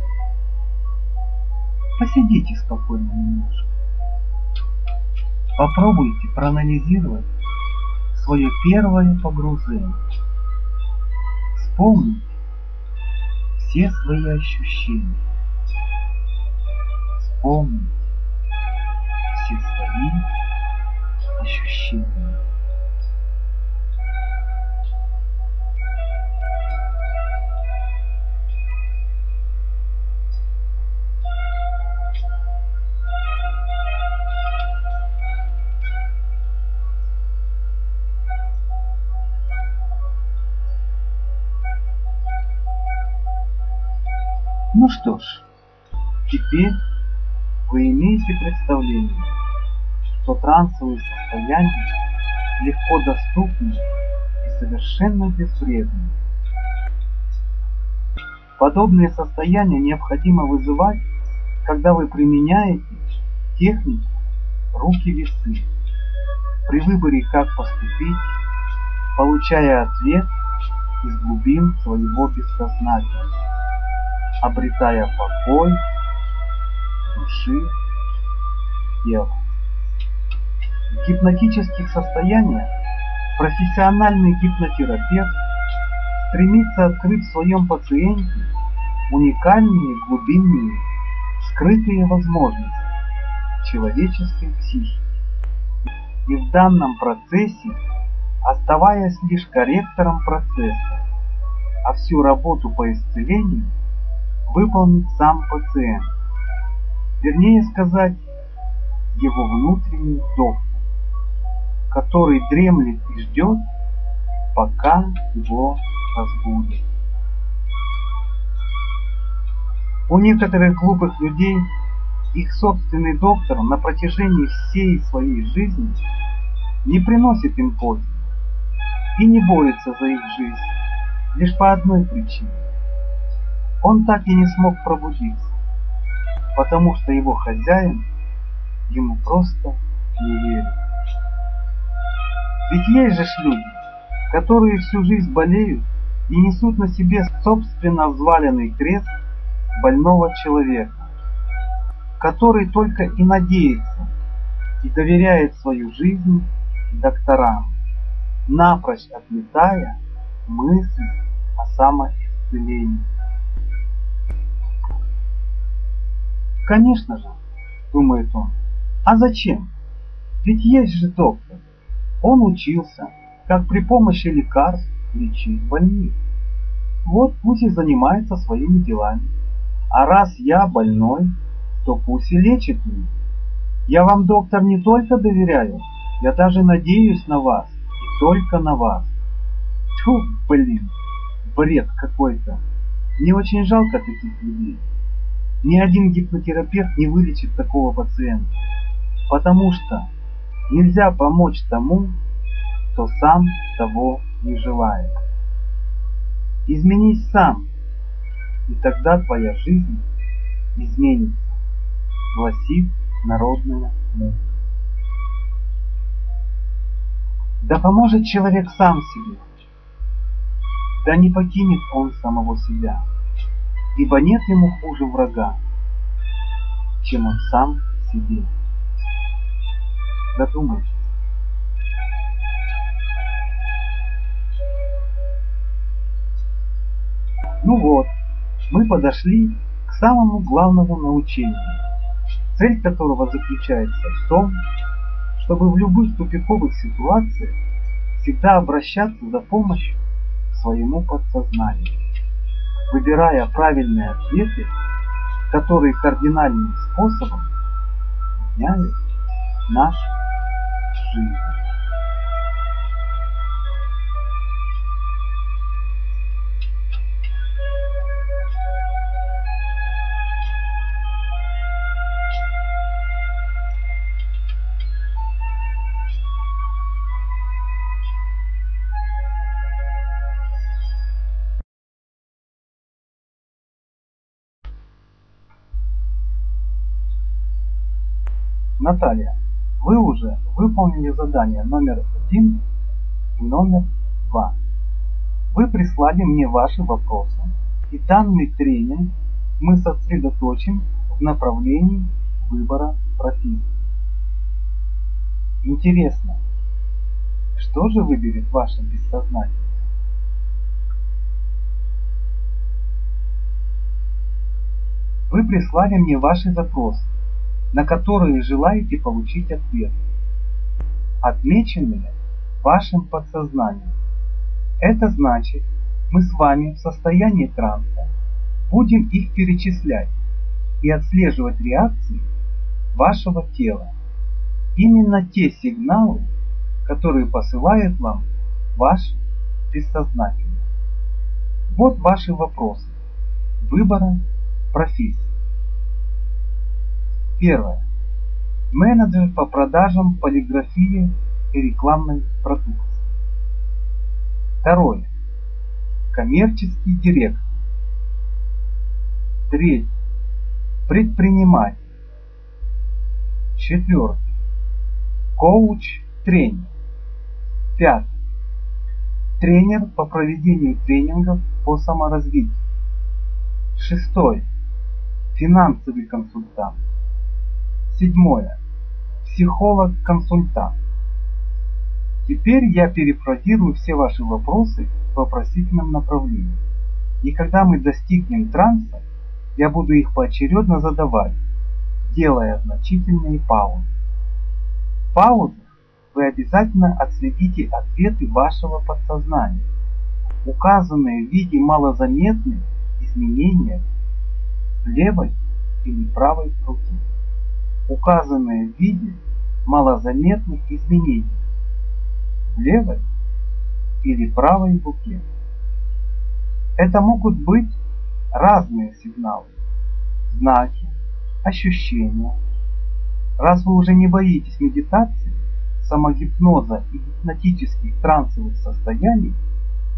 Посидите спокойно немножко. Попробуйте проанализировать свое первое погружение. Вспомните все свои ощущения. Вспомните все свои ощущения. Ну что ж, теперь вы имеете представление, что трансовые состояния легко доступны и совершенно безвредны. Подобные состояния необходимо вызывать, когда вы применяете технику руки-весы при выборе, как поступить, получая ответ из глубин своего бессознательного обретая покой души, тела. Гипнотических состояниях профессиональный гипнотерапевт стремится открыть в своем пациенте уникальные глубинные скрытые возможности человеческой психики. И в данном процессе, оставаясь лишь корректором процесса, а всю работу по исцелению выполнит сам пациент, вернее сказать, его внутренний доктор, который дремлет и ждет, пока его разбудят. У некоторых глупых людей их собственный доктор на протяжении всей своей жизни не приносит им пользы и не борется за их жизнь лишь по одной причине. Он так и не смог пробудиться, потому что его хозяин ему просто не верит. Ведь есть же люди, которые всю жизнь болеют и несут на себе собственно взваленный крест больного человека, который только и надеется и доверяет свою жизнь докторам, напрочь отметая мысль о самоисцелении. Конечно же, думает он, а зачем? Ведь есть же доктор. Он учился, как при помощи лекарств лечить больных. Вот пусть и занимается своими делами. А раз я больной, то пусть и лечит меня. Я вам, доктор, не только доверяю, я даже надеюсь на вас, и только на вас. Тьфу, блин, бред какой-то. Мне очень жалко таких людей. Ни один гипнотерапевт не вылечит такого пациента, потому что нельзя помочь тому, кто сам того не желает. Изменись сам, и тогда твоя жизнь изменится, гласит народная мудрость. Да поможет человек сам себе, да не покинет он самого себя, ибо нет ему хуже врага, чем он сам себе. Додумайтесь. Ну вот, мы подошли к самому главному научению, цель которого заключается в том, чтобы в любых тупиковых ситуациях всегда обращаться за помощью к своему подсознанию, выбирая правильные ответы, которые кардинальным способом меняют нашу жизнь. Наталья, вы уже выполнили задание номер один и номер два. Вы прислали мне ваши вопросы, и данный тренинг мы сосредоточим в направлении выбора профессии. Интересно, что же выберет ваше бессознательное? Вы прислали мне ваши запросы на которые желаете получить ответ, отмеченные вашим подсознанием. Это значит, мы с вами в состоянии транса будем их перечислять и отслеживать реакции вашего тела. Именно те сигналы, которые посылает вам ваше бессознательное. Вот ваши вопросы выбора профессии. Первое. Менеджер по продажам полиграфии и рекламной продукции. Второе. Коммерческий директор. Третье. Предприниматель. Четвертое. Коуч-тренер. Пятое. Тренер по проведению тренингов по саморазвитию. Шестое. Финансовый консультант. Седьмое. Психолог-консультант. Теперь я перефразирую все ваши вопросы в вопросительном направлении. И когда мы достигнем транса, я буду их поочередно задавать, делая значительные паузы. В паузах вы обязательно отследите ответы вашего подсознания, указанные в виде малозаметных изменений в левой или правой руке, указанные в виде малозаметных изменений в левой или правой руке. Это могут быть разные сигналы, знаки, ощущения. Раз вы уже не боитесь медитации, самогипноза и гипнотических трансовых состояний,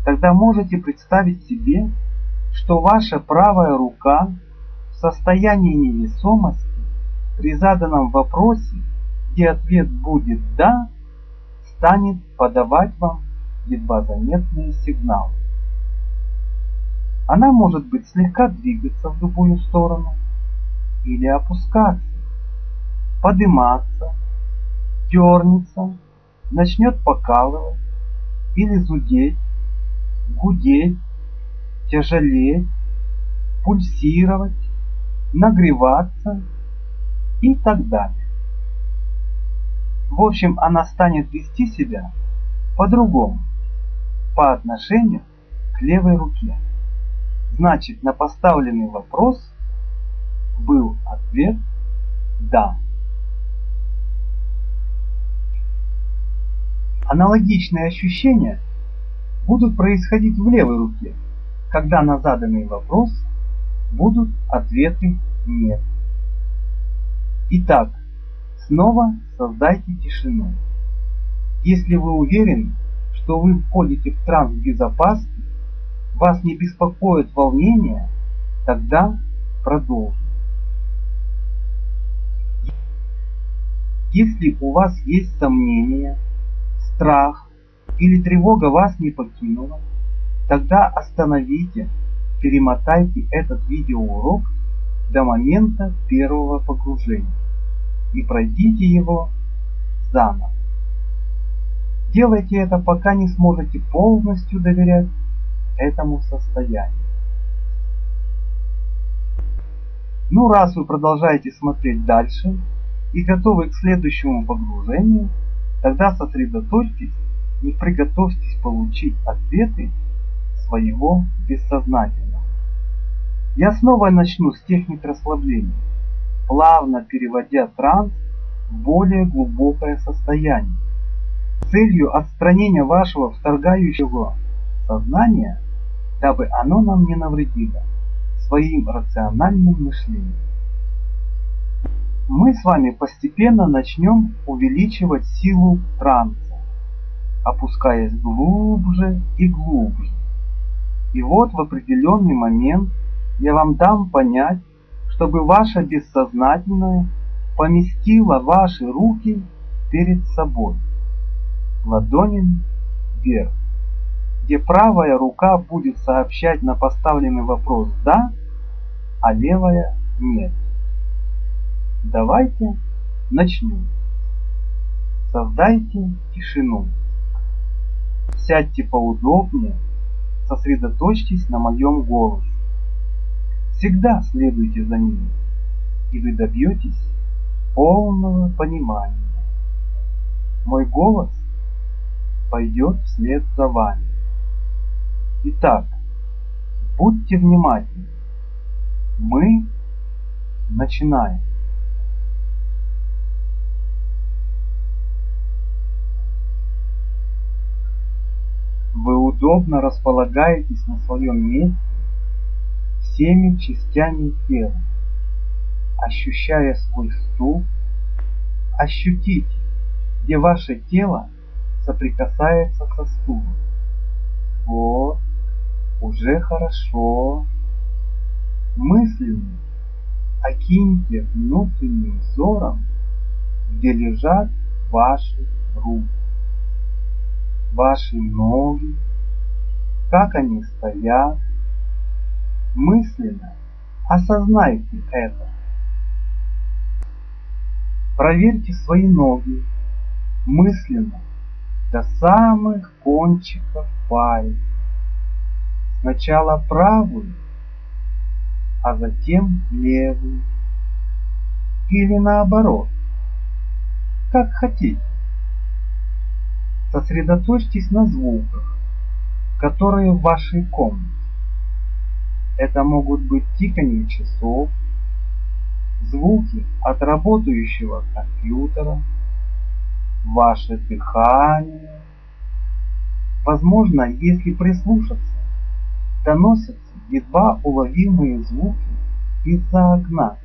тогда можете представить себе, что ваша правая рука в состоянии невесомости при заданном вопросе, где ответ будет «да», станет подавать вам едва заметные сигналы. Она может быть слегка двигаться в любую сторону или опускаться, подниматься, дернется, начнет покалывать или зудеть, гудеть, тяжелеть, пульсировать, нагреваться и так далее. В общем, она станет вести себя по-другому, по отношению к левой руке. Значит, на поставленный вопрос был ответ «да». Аналогичные ощущения будут происходить в левой руке, когда на заданный вопрос будут ответы «нет». Итак, снова создайте тишину. Если вы уверены, что вы входите в транс безопасности, вас не беспокоит волнение, тогда продолжим. Если у вас есть сомнения, страх или тревога вас не покинула, тогда остановите, перемотайте этот видеоурок до момента первого погружения и пройдите его заново. Делайте это, пока не сможете полностью доверять этому состоянию. Ну, раз вы продолжаете смотреть дальше и готовы к следующему погружению, тогда сосредоточьтесь и приготовьтесь получить ответы своего бессознательного. Я снова начну с техник расслабления, плавно переводя транс в более глубокое состояние. Целью отстранения вашего вторгающего сознания, дабы оно нам не навредило своим рациональным мышлением. Мы с вами постепенно начнем увеличивать силу транса, опускаясь глубже и глубже. И вот в определенный момент я вам дам понять, чтобы ваше бессознательное поместило ваши руки перед собой, ладонями вверх, где правая рука будет сообщать на поставленный вопрос «да», а левая «нет». Давайте начнем. Создайте тишину. Сядьте поудобнее, сосредоточьтесь на моем голосе. Всегда следуйте за ним, и вы добьетесь полного понимания. Мой голос пойдет вслед за вами. Итак, будьте внимательны. Мы начинаем. Вы удобно располагаетесь на своем месте всеми частями тела, ощущая свой стул, ощутите, где ваше тело соприкасается со стулом. Вот, уже хорошо. Мысленно окиньте внутренним взором, где лежат ваши руки ваши ноги, как они стоят. Мысленно осознайте это. Проверьте свои ноги мысленно до самых кончиков пальцев. Сначала правую, а затем левый. Или наоборот, как хотите. Сосредоточьтесь на звуках, которые в вашей комнате. Это могут быть тиканье часов, звуки от работающего компьютера, ваше дыхание. Возможно, если прислушаться, доносятся едва уловимые звуки из-за окна.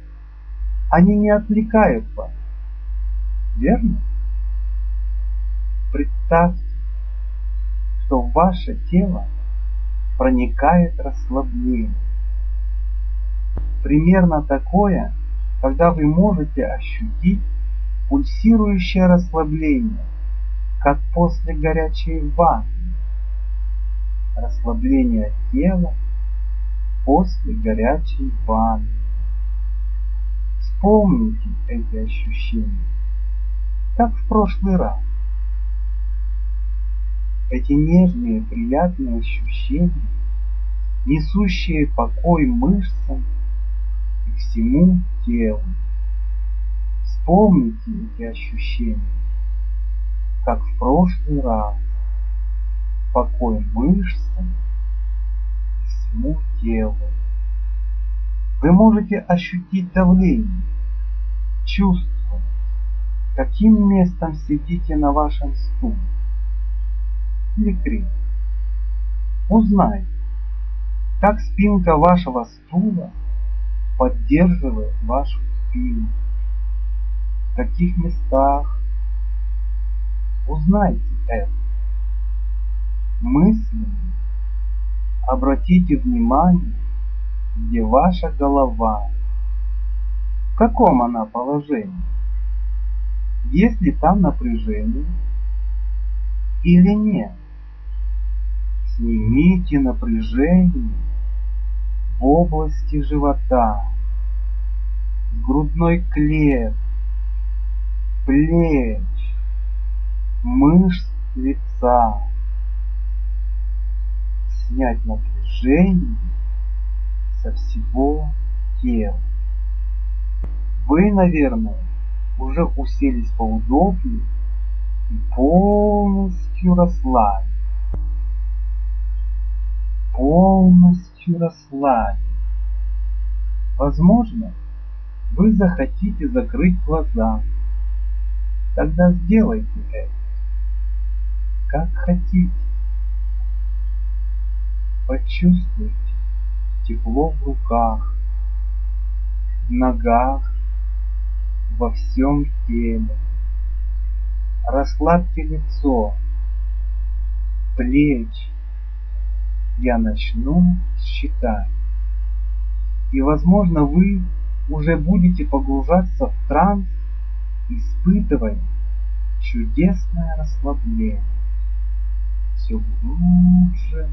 Они не отвлекают вас, верно? Представьте, что ваше тело проникает расслабление. Примерно такое, когда вы можете ощутить пульсирующее расслабление, как после горячей ванны. Расслабление тела после горячей ванны. Вспомните эти ощущения, как в прошлый раз. Эти нежные приятные ощущения, несущие покой мышцам и всему телу. Вспомните эти ощущения, как в прошлый раз. Покой мышцам и всему телу. Вы можете ощутить давление, чувствовать, каким местом сидите на вашем стуле или. Узнайте, как спинка вашего стула поддерживает вашу спину, в каких местах. Узнайте это. Мысленно обратите внимание, где ваша голова, в каком она положении, есть ли там напряжение или нет. Снимите напряжение в области живота, грудной клетки, плеч, мышц лица. Снять напряжение со всего тела. Вы, наверное, уже уселись поудобнее и полностью расслабились. Полностью расслабились. Возможно, вы захотите закрыть глаза. Тогда сделайте это, как хотите. Почувствуйте тепло в руках, ногах, во всем теле. Расслабьте лицо, плечи. Я начну считать. И, возможно, вы уже будете погружаться в транс, испытывая чудесное расслабление. Все глубже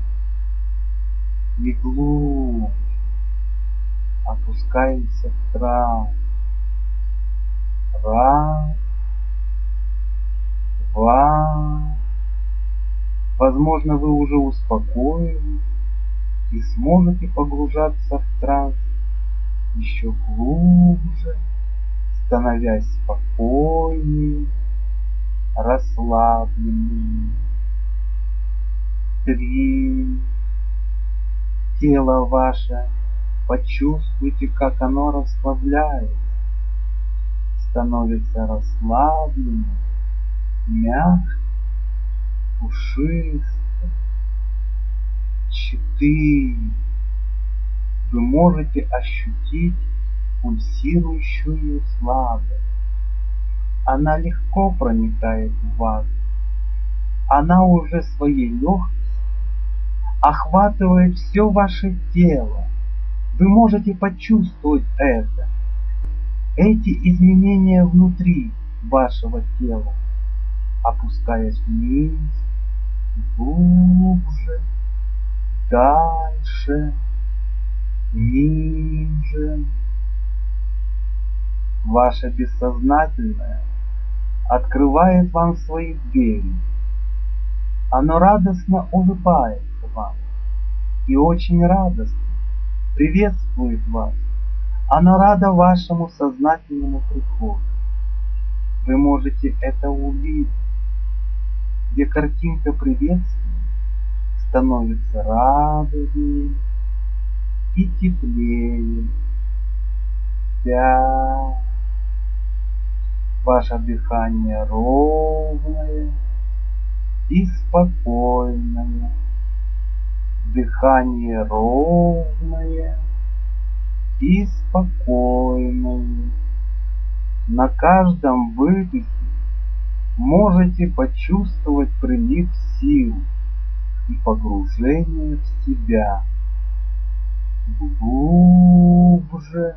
и глубже опускаемся в транс. Раз, два. Возможно, вы уже успокоились и сможете погружаться в транс еще глубже, становясь спокойнее, расслабленнее. Три. Тело ваше, почувствуйте, как оно расслабляется, становится расслабленным, мягким, пушистым. Четыре вы можете ощутить пульсирующую слабость. Она легко проникает в вас. Она уже своей легкостью охватывает все ваше тело. Вы можете почувствовать это. Эти изменения внутри вашего тела, опускаясь вниз, глубже, дальше, ниже. Ваше бессознательное открывает вам свои двери. Оно радостно улыбается вам и очень радостно приветствует вас Она рада вашему сознательному приходу. Вы можете это увидеть, где картинка приветствия становится радужнее и теплее. Пять. Ваше дыхание ровное и спокойное. Дыхание ровное и спокойное. На каждом выдохе можете почувствовать прилив сил и погружение в себя. Глубже,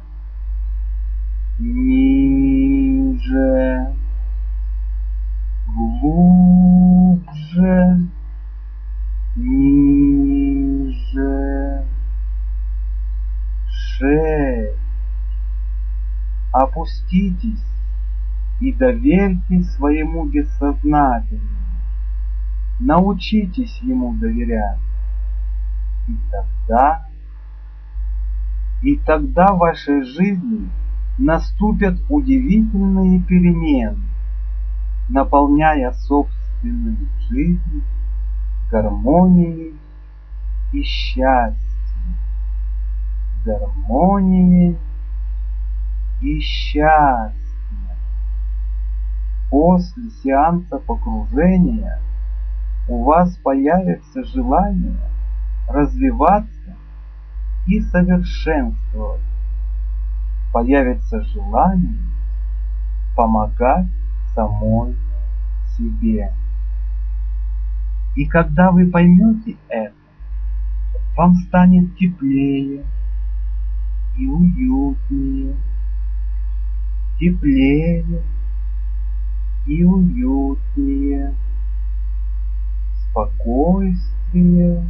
ниже, глубже, ниже, шесть. Опуститесь и доверьте своему бессознательному. Научитесь ему доверять. И тогда, и тогда в вашей жизни наступят удивительные перемены, наполняя собственную жизнь гармонией и счастьем, гармонией и счастьем. После сеанса погружения у вас появится желание развиваться и совершенствовать. Появится желание помогать самой себе. И когда вы поймете это, вам станет теплее и уютнее, теплее и уютнее, спокойствие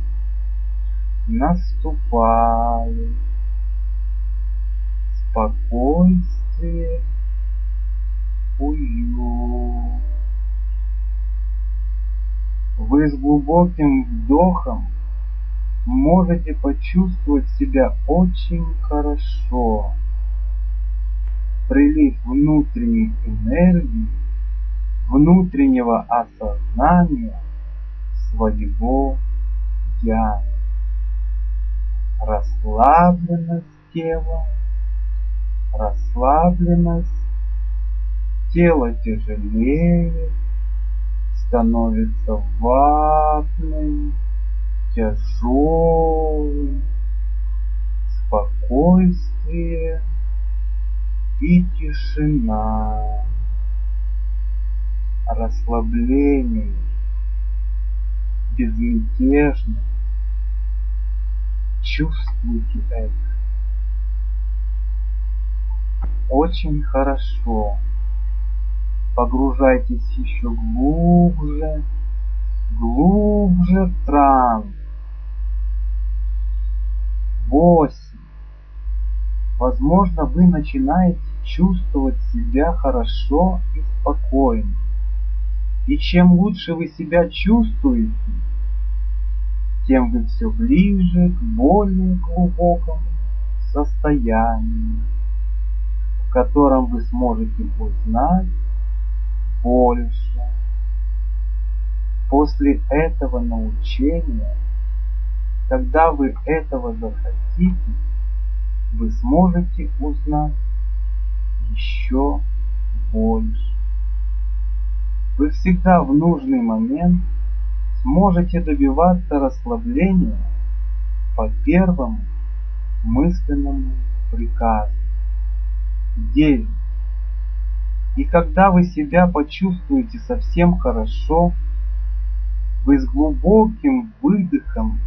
наступает, спокойствие, уют. Вы с глубоким вдохом можете почувствовать себя очень хорошо. Прилив внутренней энергии внутреннего осознания своего «Я». Расслабленность тела, расслабленность, тело тяжелее, становится ватным, тяжелым, спокойствие и тишина расслабление, безмятежность. Чувствуйте это. Очень хорошо. Погружайтесь еще глубже, глубже в транс. Восемь. Возможно, вы начинаете чувствовать себя хорошо и спокойно. И чем лучше вы себя чувствуете, тем вы все ближе к более глубокому состоянию, в котором вы сможете узнать больше. После этого научения, когда вы этого захотите, вы сможете узнать еще больше вы всегда в нужный момент сможете добиваться расслабления по первому мысленному приказу. 9. И когда вы себя почувствуете совсем хорошо, вы с глубоким выдохом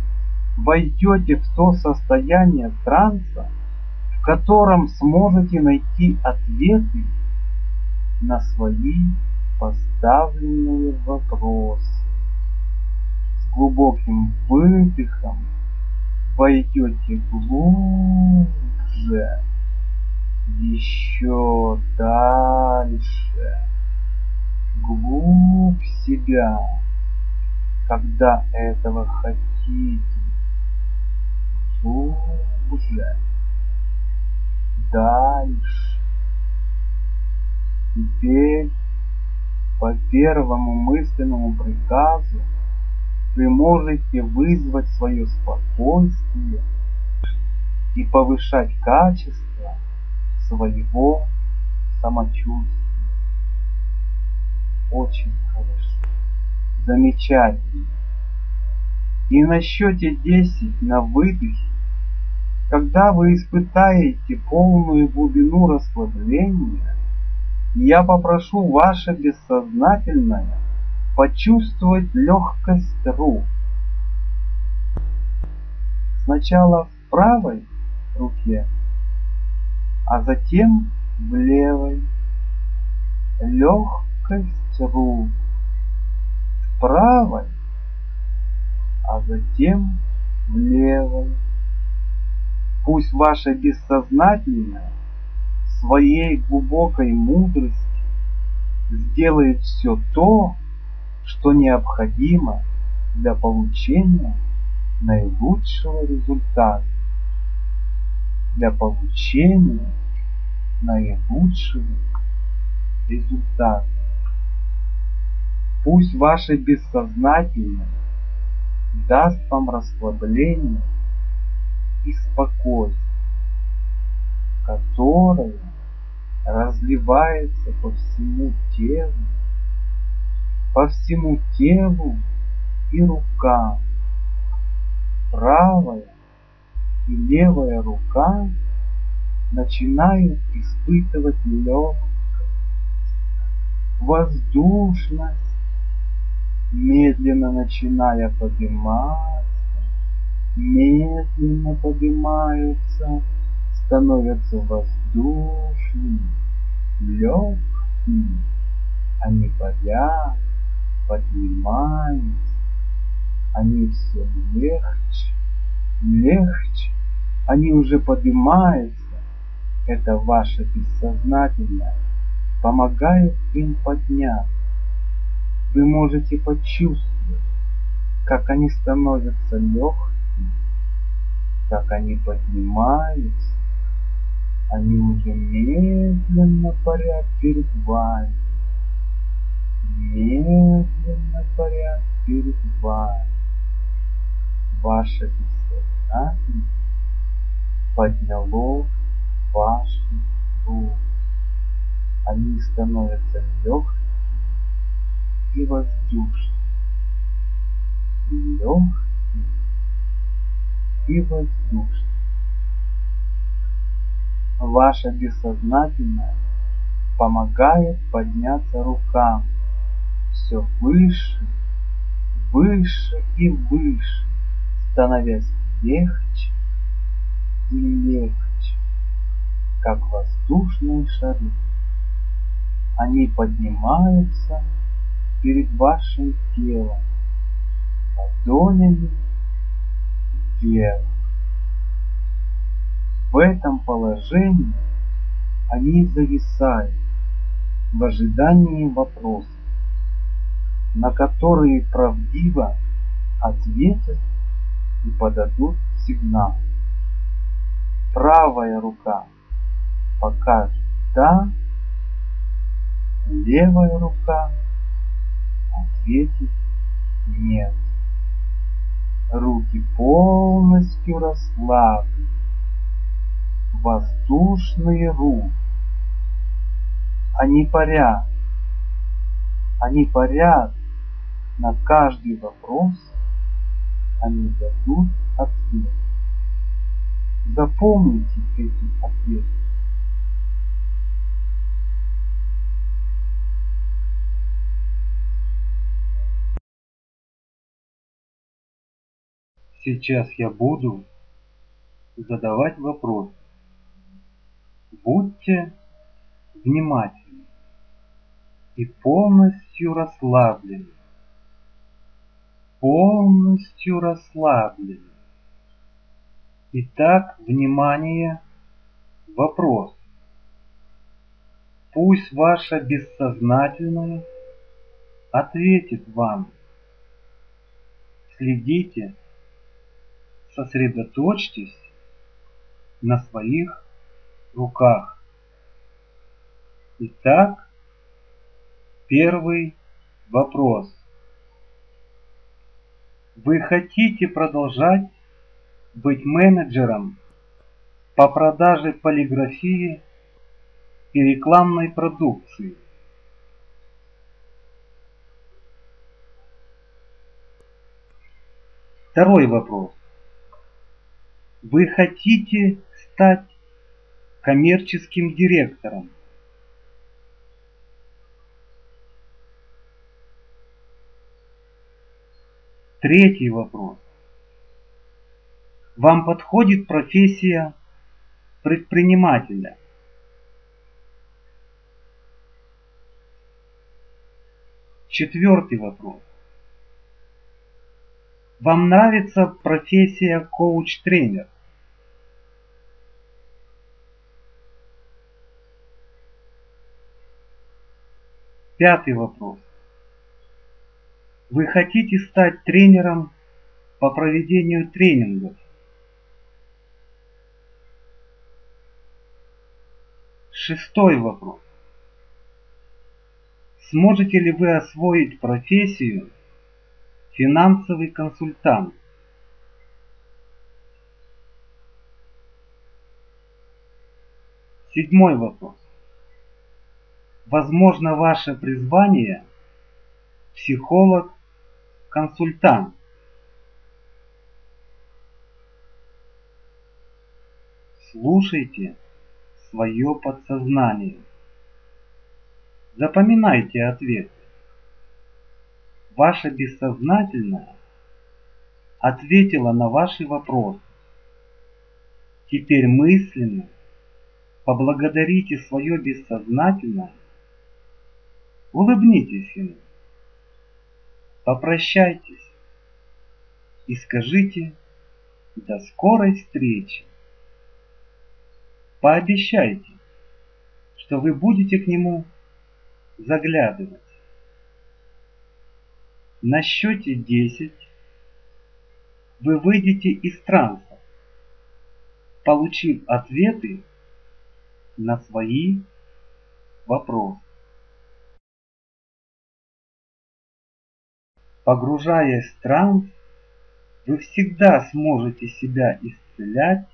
войдете в то состояние транса, в котором сможете найти ответы на свои поставленные вопросы. С глубоким выдохом пойдете глубже, еще дальше, глубь себя, когда этого хотите, глубже, дальше. Теперь по первому мысленному приказу вы можете вызвать свое спокойствие и повышать качество своего самочувствия. Очень хорошо. Замечательно. И на счете 10 на выдохе, когда вы испытаете полную глубину расслабления, я попрошу ваше бессознательное почувствовать легкость рук. Сначала в правой руке, а затем в левой. Легкость рук в правой, а затем в левой. Пусть ваше бессознательное своей глубокой мудрости сделает все то, что необходимо для получения наилучшего результата, для получения наилучшего результата. Пусть ваше бессознательное даст вам расслабление и спокойствие, которое разливается по всему телу, по всему телу и рукам. Правая и левая рука начинают испытывать легкость, воздушность, медленно начиная подниматься, медленно поднимаются, становятся воздушными, легкими, они парят, поднимаются, они все легче, легче, они уже поднимаются, это ваше бессознательное помогает им подняться. Вы можете почувствовать, как они становятся легкими, как они поднимаются, они уже медленно парят перед вами, медленно парят перед вами. Ваше бессознательное подняло вашу душу. Они становятся легкими и воздушными. Легкими и воздушными. Ваше бессознательное помогает подняться рукам все выше, выше и выше, становясь легче и легче, как воздушные шары. Они поднимаются перед вашим телом, ладонями вверх. В этом положении они зависают в ожидании вопроса на которые правдиво ответят и подадут сигнал. Правая рука покажет «да», левая рука ответит «нет». Руки полностью расслаблены, воздушные руки. Они парят, они парят на каждый вопрос они дадут ответ. Запомните эти ответы. Сейчас я буду задавать вопрос. Будьте внимательны и полностью расслаблены полностью расслаблены. Итак, внимание, вопрос. Пусть ваше бессознательное ответит вам. Следите, сосредоточьтесь на своих руках. Итак, первый вопрос. Вы хотите продолжать быть менеджером по продаже полиграфии и рекламной продукции? Второй вопрос. Вы хотите стать коммерческим директором? Третий вопрос. Вам подходит профессия предпринимателя? Четвертый вопрос. Вам нравится профессия коуч-тренер? Пятый вопрос. Вы хотите стать тренером по проведению тренингов? Шестой вопрос. Сможете ли вы освоить профессию финансовый консультант? Седьмой вопрос. Возможно, ваше призвание – психолог-консультант. Слушайте свое подсознание. Запоминайте ответы. Ваше бессознательное ответило на ваши вопросы. Теперь мысленно поблагодарите свое бессознательное, улыбнитесь ему, попрощайтесь и скажите до скорой встречи. Пообещайте, что вы будете к нему заглядывать. На счете 10 вы выйдете из транса, получив ответы на свои вопросы. Погружаясь в транс, вы всегда сможете себя исцелять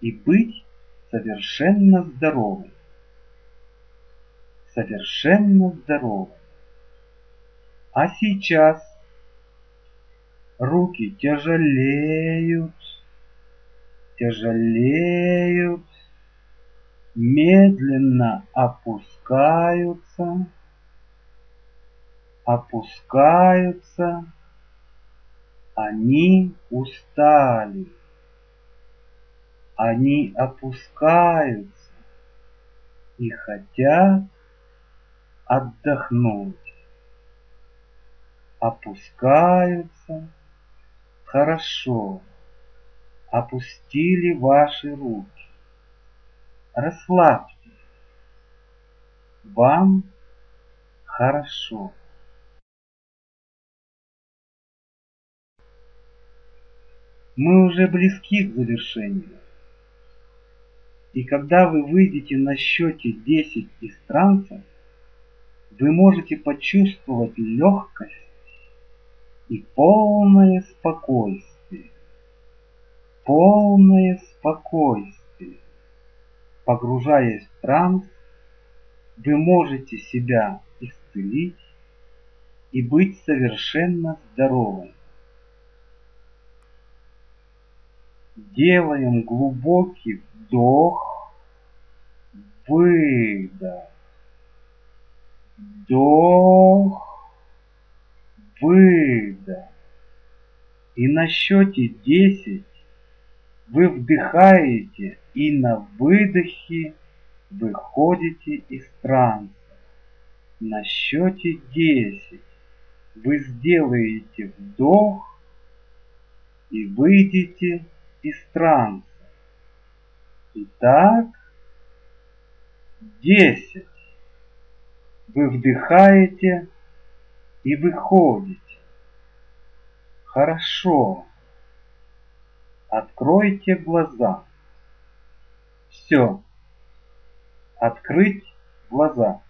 и быть совершенно здоровым. Совершенно здоровым. А сейчас руки тяжелеют, тяжелеют, медленно опускаются, опускаются, они устали, они опускаются и хотят отдохнуть опускаются. Хорошо. Опустили ваши руки. Расслабьтесь. Вам хорошо. Мы уже близки к завершению. И когда вы выйдете на счете 10 из транса, вы можете почувствовать легкость и полное спокойствие. Полное спокойствие. Погружаясь в транс, вы можете себя исцелить и быть совершенно здоровым. Делаем глубокий вдох, выдох, вдох, выдох. И на счете 10 вы вдыхаете и на выдохе выходите из транса. На счете 10 вы сделаете вдох и выйдете из транса. Итак, 10. Вы вдыхаете и выходите. Хорошо. Откройте глаза. Все. Открыть глаза.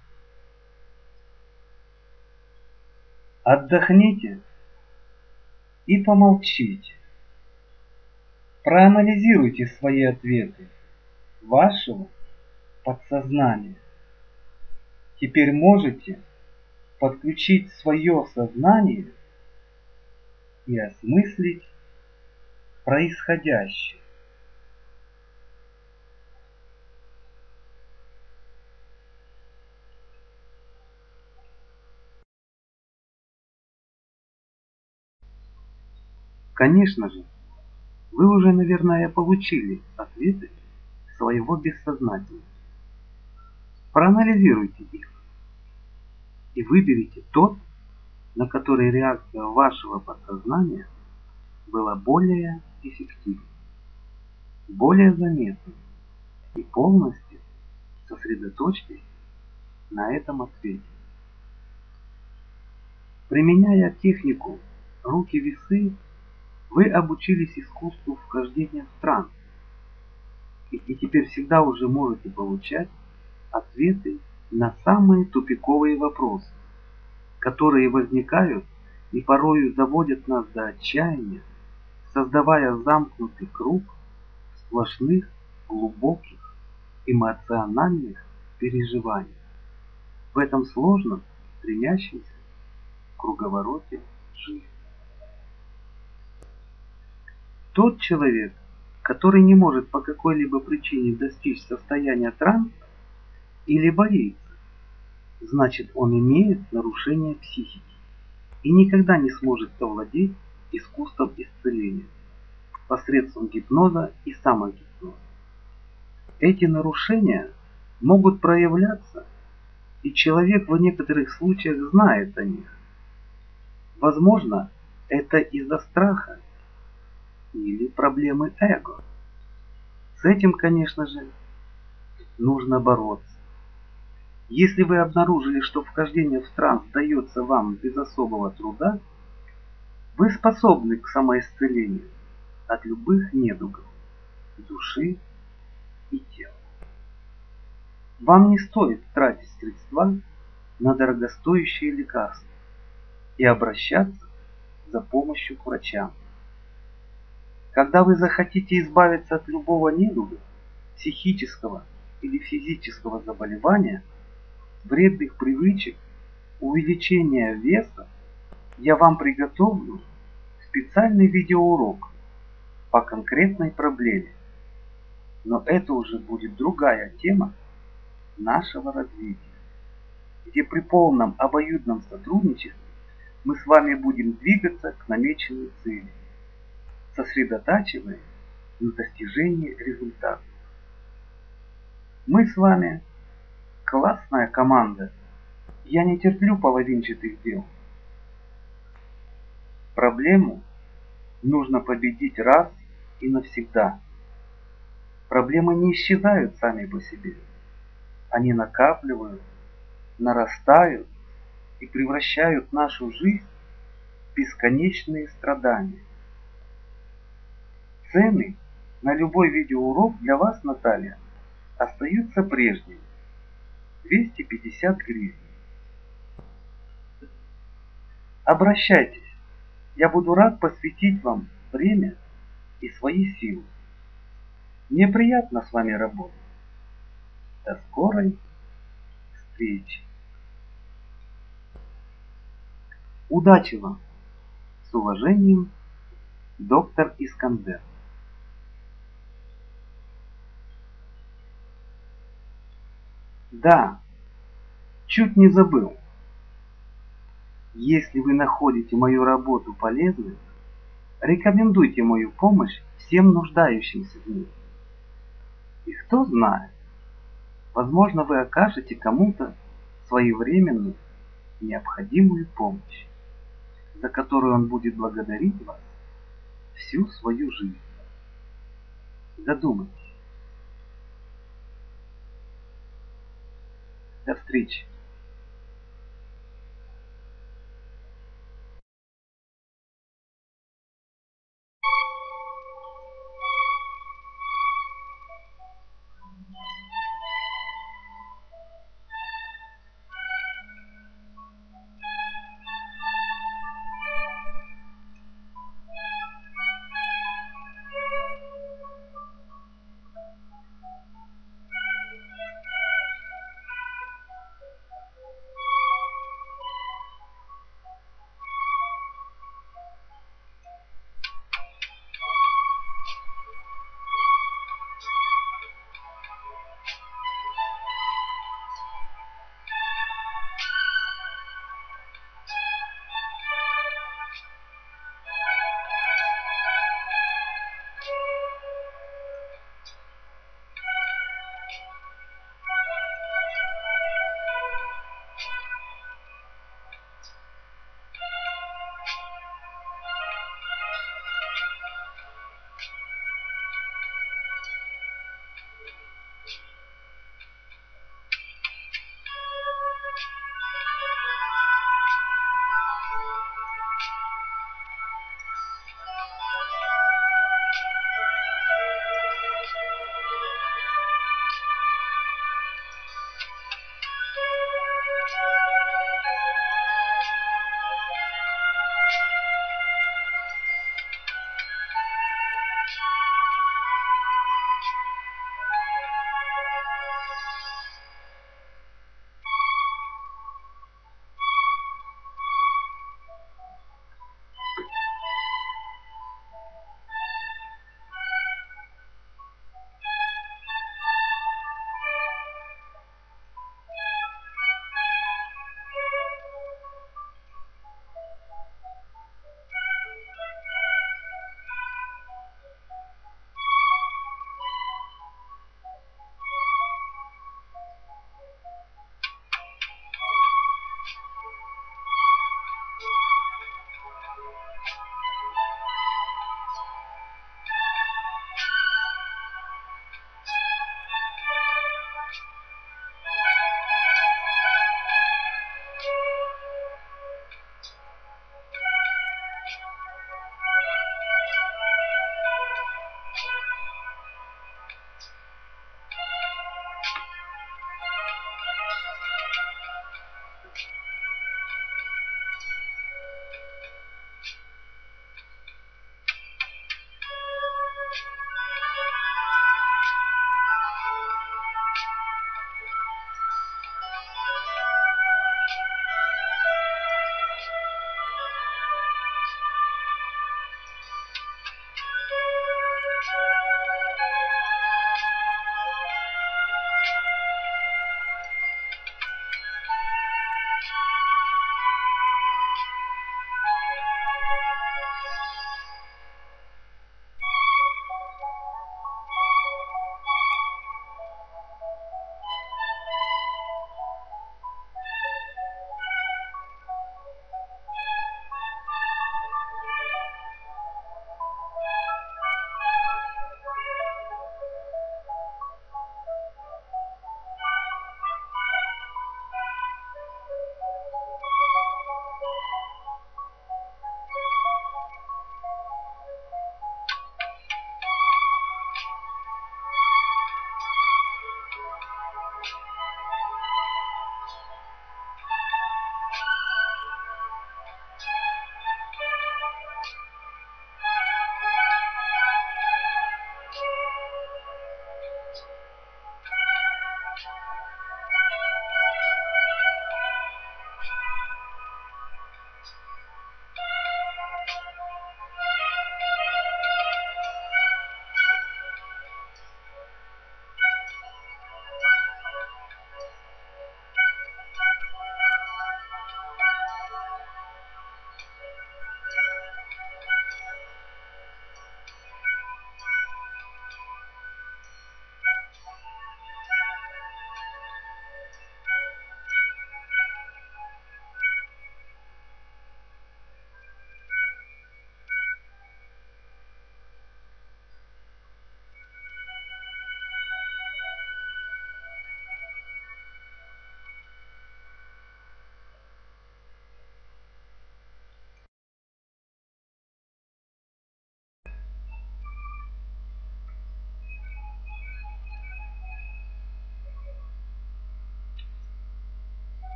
Отдохните и помолчите. Проанализируйте свои ответы вашего подсознания. Теперь можете подключить свое сознание и осмыслить происходящее. Конечно же, вы уже, наверное, получили ответы своего бессознательного. Проанализируйте их и выберите тот, на который реакция вашего подсознания была более эффективной, более заметной и полностью сосредоточьтесь на этом ответе. Применяя технику руки-весы, вы обучились искусству вхождения в транс и, теперь всегда уже можете получать ответы на самые тупиковые вопросы, которые возникают и порою доводят нас до отчаяния, создавая замкнутый круг сплошных, глубоких, эмоциональных переживаний в этом сложном, стремящемся круговороте жизни. Тот человек, который не может по какой-либо причине достичь состояния транса или боится, значит он имеет нарушение психики и никогда не сможет овладеть искусством исцеления посредством гипноза и самогипноза. Эти нарушения могут проявляться, и человек в некоторых случаях знает о них. Возможно, это из-за страха или проблемы эго. С этим, конечно же, нужно бороться. Если вы обнаружили, что вхождение в транс дается вам без особого труда, вы способны к самоисцелению от любых недугов души и тела. Вам не стоит тратить средства на дорогостоящие лекарства и обращаться за помощью к врачам. Когда вы захотите избавиться от любого недуга, психического или физического заболевания, вредных привычек, увеличения веса, я вам приготовлю специальный видеоурок по конкретной проблеме. Но это уже будет другая тема нашего развития, где при полном обоюдном сотрудничестве мы с вами будем двигаться к намеченной цели сосредотачиваясь на достижении результата. Мы с вами классная команда. Я не терплю половинчатых дел. Проблему нужно победить раз и навсегда. Проблемы не исчезают сами по себе. Они накапливают, нарастают и превращают нашу жизнь в бесконечные страдания. Цены на любой видеоурок для вас, Наталья, остаются прежними. 250 гривен. Обращайтесь. Я буду рад посвятить вам время и свои силы. Мне приятно с вами работать. До скорой встречи. Удачи вам! С уважением, доктор Искандер. Да, чуть не забыл. Если вы находите мою работу полезной, рекомендуйте мою помощь всем нуждающимся в ней. И кто знает, возможно, вы окажете кому-то своевременную, необходимую помощь, за которую он будет благодарить вас всю свою жизнь. Задумайтесь. До встречи.